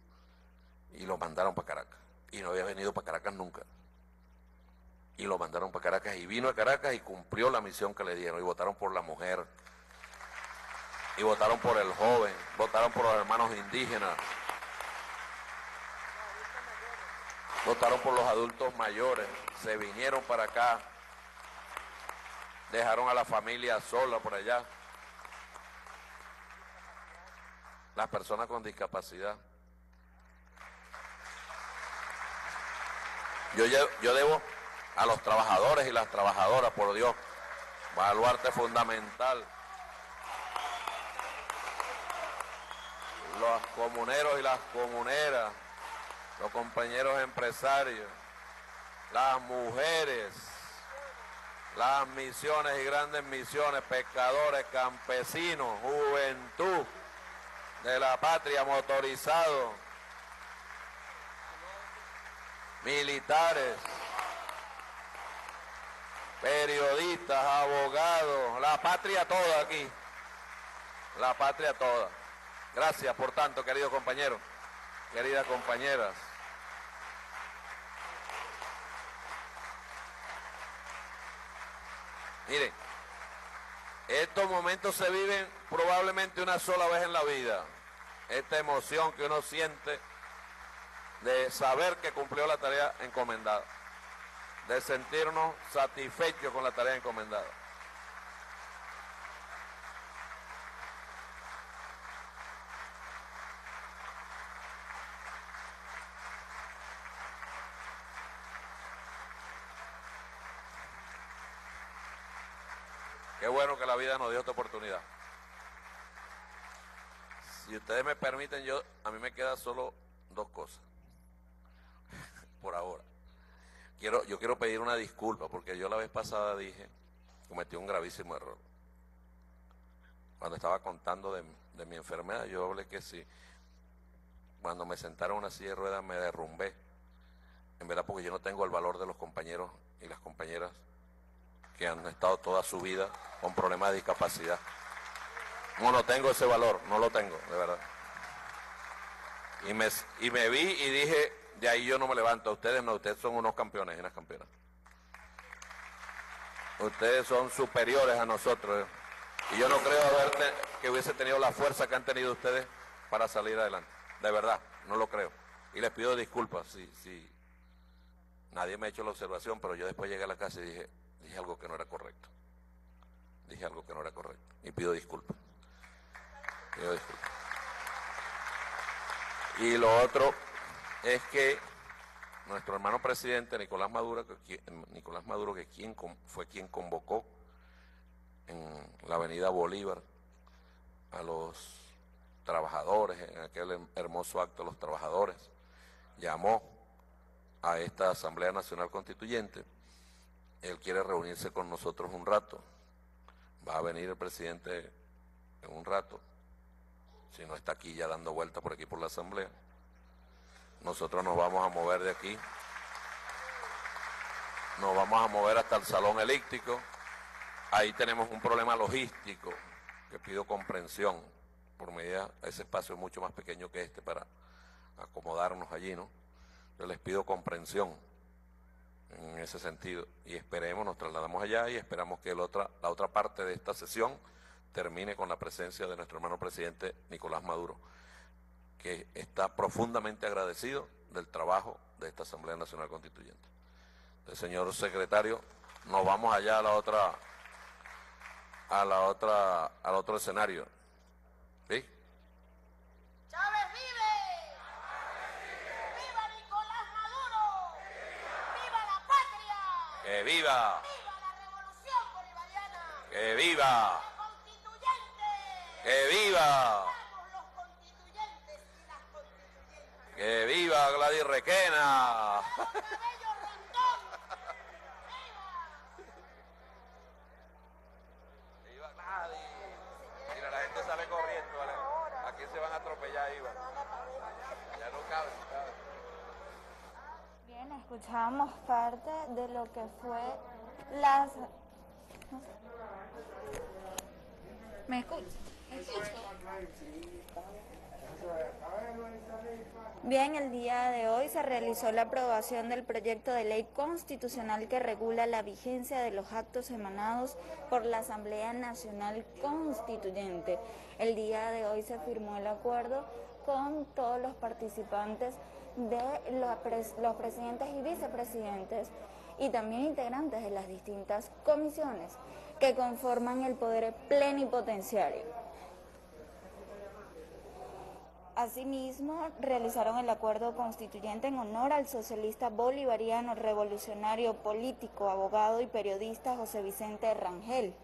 Y lo mandaron para Caracas. Y no había venido para Caracas nunca. Y lo mandaron para Caracas. Y vino a Caracas y cumplió la misión que le dieron. Y votaron por la mujer. Y votaron por el joven. Votaron por los hermanos indígenas. Votaron por los adultos mayores. Se vinieron para acá dejaron a la familia sola por allá. Las personas con discapacidad. Yo, yo debo a los trabajadores y las trabajadoras, por Dios, baluarte fundamental. Las comuneros y las comuneras, los compañeros empresarios, las mujeres, las misiones y grandes misiones, pescadores, campesinos, juventud de la patria motorizado, militares, periodistas, abogados, la patria toda aquí, la patria toda. Gracias por tanto, queridos compañeros, queridas compañeras. Miren, estos momentos se viven probablemente una sola vez en la vida. Esta emoción que uno siente de saber que cumplió la tarea encomendada, de sentirnos satisfechos con la tarea encomendada. Qué bueno que la vida nos dio esta oportunidad. Si ustedes me permiten, yo a mí me quedan solo dos cosas. Por ahora. Quiero, yo quiero pedir una disculpa porque yo la vez pasada dije, cometí un gravísimo error. Cuando estaba contando de, mi enfermedad, yo hablé que si cuando me sentaron en una silla de ruedas me derrumbé. En verdad porque yo no tengo el valor de los compañeros y las compañeras que han estado toda su vida con problemas de discapacidad. No, no tengo ese valor, no lo tengo, de verdad. Y me, vi y dije, de ahí yo no me levanto. Ustedes no, ustedes son unos campeones y unas campeonas. Ustedes son superiores a nosotros. Y yo no creo haber que hubiese tenido la fuerza que han tenido ustedes para salir adelante. De verdad, no lo creo. Y les pido disculpas si nadie me ha hecho la observación, pero yo después llegué a la casa y dije, dije algo que no era correcto. Dije algo que no era correcto. Y pido disculpas. Pido disculpas. Y lo otro es que nuestro hermano presidente Nicolás Maduro, que, Nicolás Maduro, que fue quien convocó en la avenida Bolívar a los trabajadores, en aquel hermoso acto los trabajadores, llamó a esta Asamblea Nacional Constituyente él quiere reunirse con nosotros un rato. Va a venir el presidente en un rato, si no está aquí ya dando vuelta por aquí por la asamblea. Nosotros nos vamos a mover de aquí. Nos vamos a mover hasta el salón elíptico. Ahí tenemos un problema logístico que pido comprensión. Por medida, ese espacio es mucho más pequeño que este para acomodarnos allí, ¿no? Yo les pido comprensión en ese sentido. Y esperemos, nos trasladamos allá y esperamos que otra, la otra parte de esta sesión termine con la presencia de nuestro hermano presidente Nicolás Maduro, que está profundamente agradecido del trabajo de esta Asamblea Nacional Constituyente. El señor secretario, nos vamos allá a la otra, a la otra, al otro escenario. ¿Sí? ¡Que viva! ¡Viva la revolución! ¡Que viva! ¡Que viva! ¡Que Gladys Requena! ¡Viva! ¡Viva Gladys! Mira, la gente sale corriendo, ¿vale? Aquí se van a atropellar, Iba. Ya no cabe, escuchamos parte de lo que fue las... ¿Me? Bien, el día de hoy se realizó la aprobación del proyecto de ley constitucional que regula la vigencia de los actos emanados por la Asamblea Nacional Constituyente. El día de hoy se firmó el acuerdo con todos los participantes de los, presidentes y vicepresidentes y también integrantes de las distintas comisiones que conforman el poder plenipotenciario. Asimismo, realizaron el acuerdo constituyente en honor al socialista bolivariano, revolucionario político, abogado y periodista José Vicente Rangel.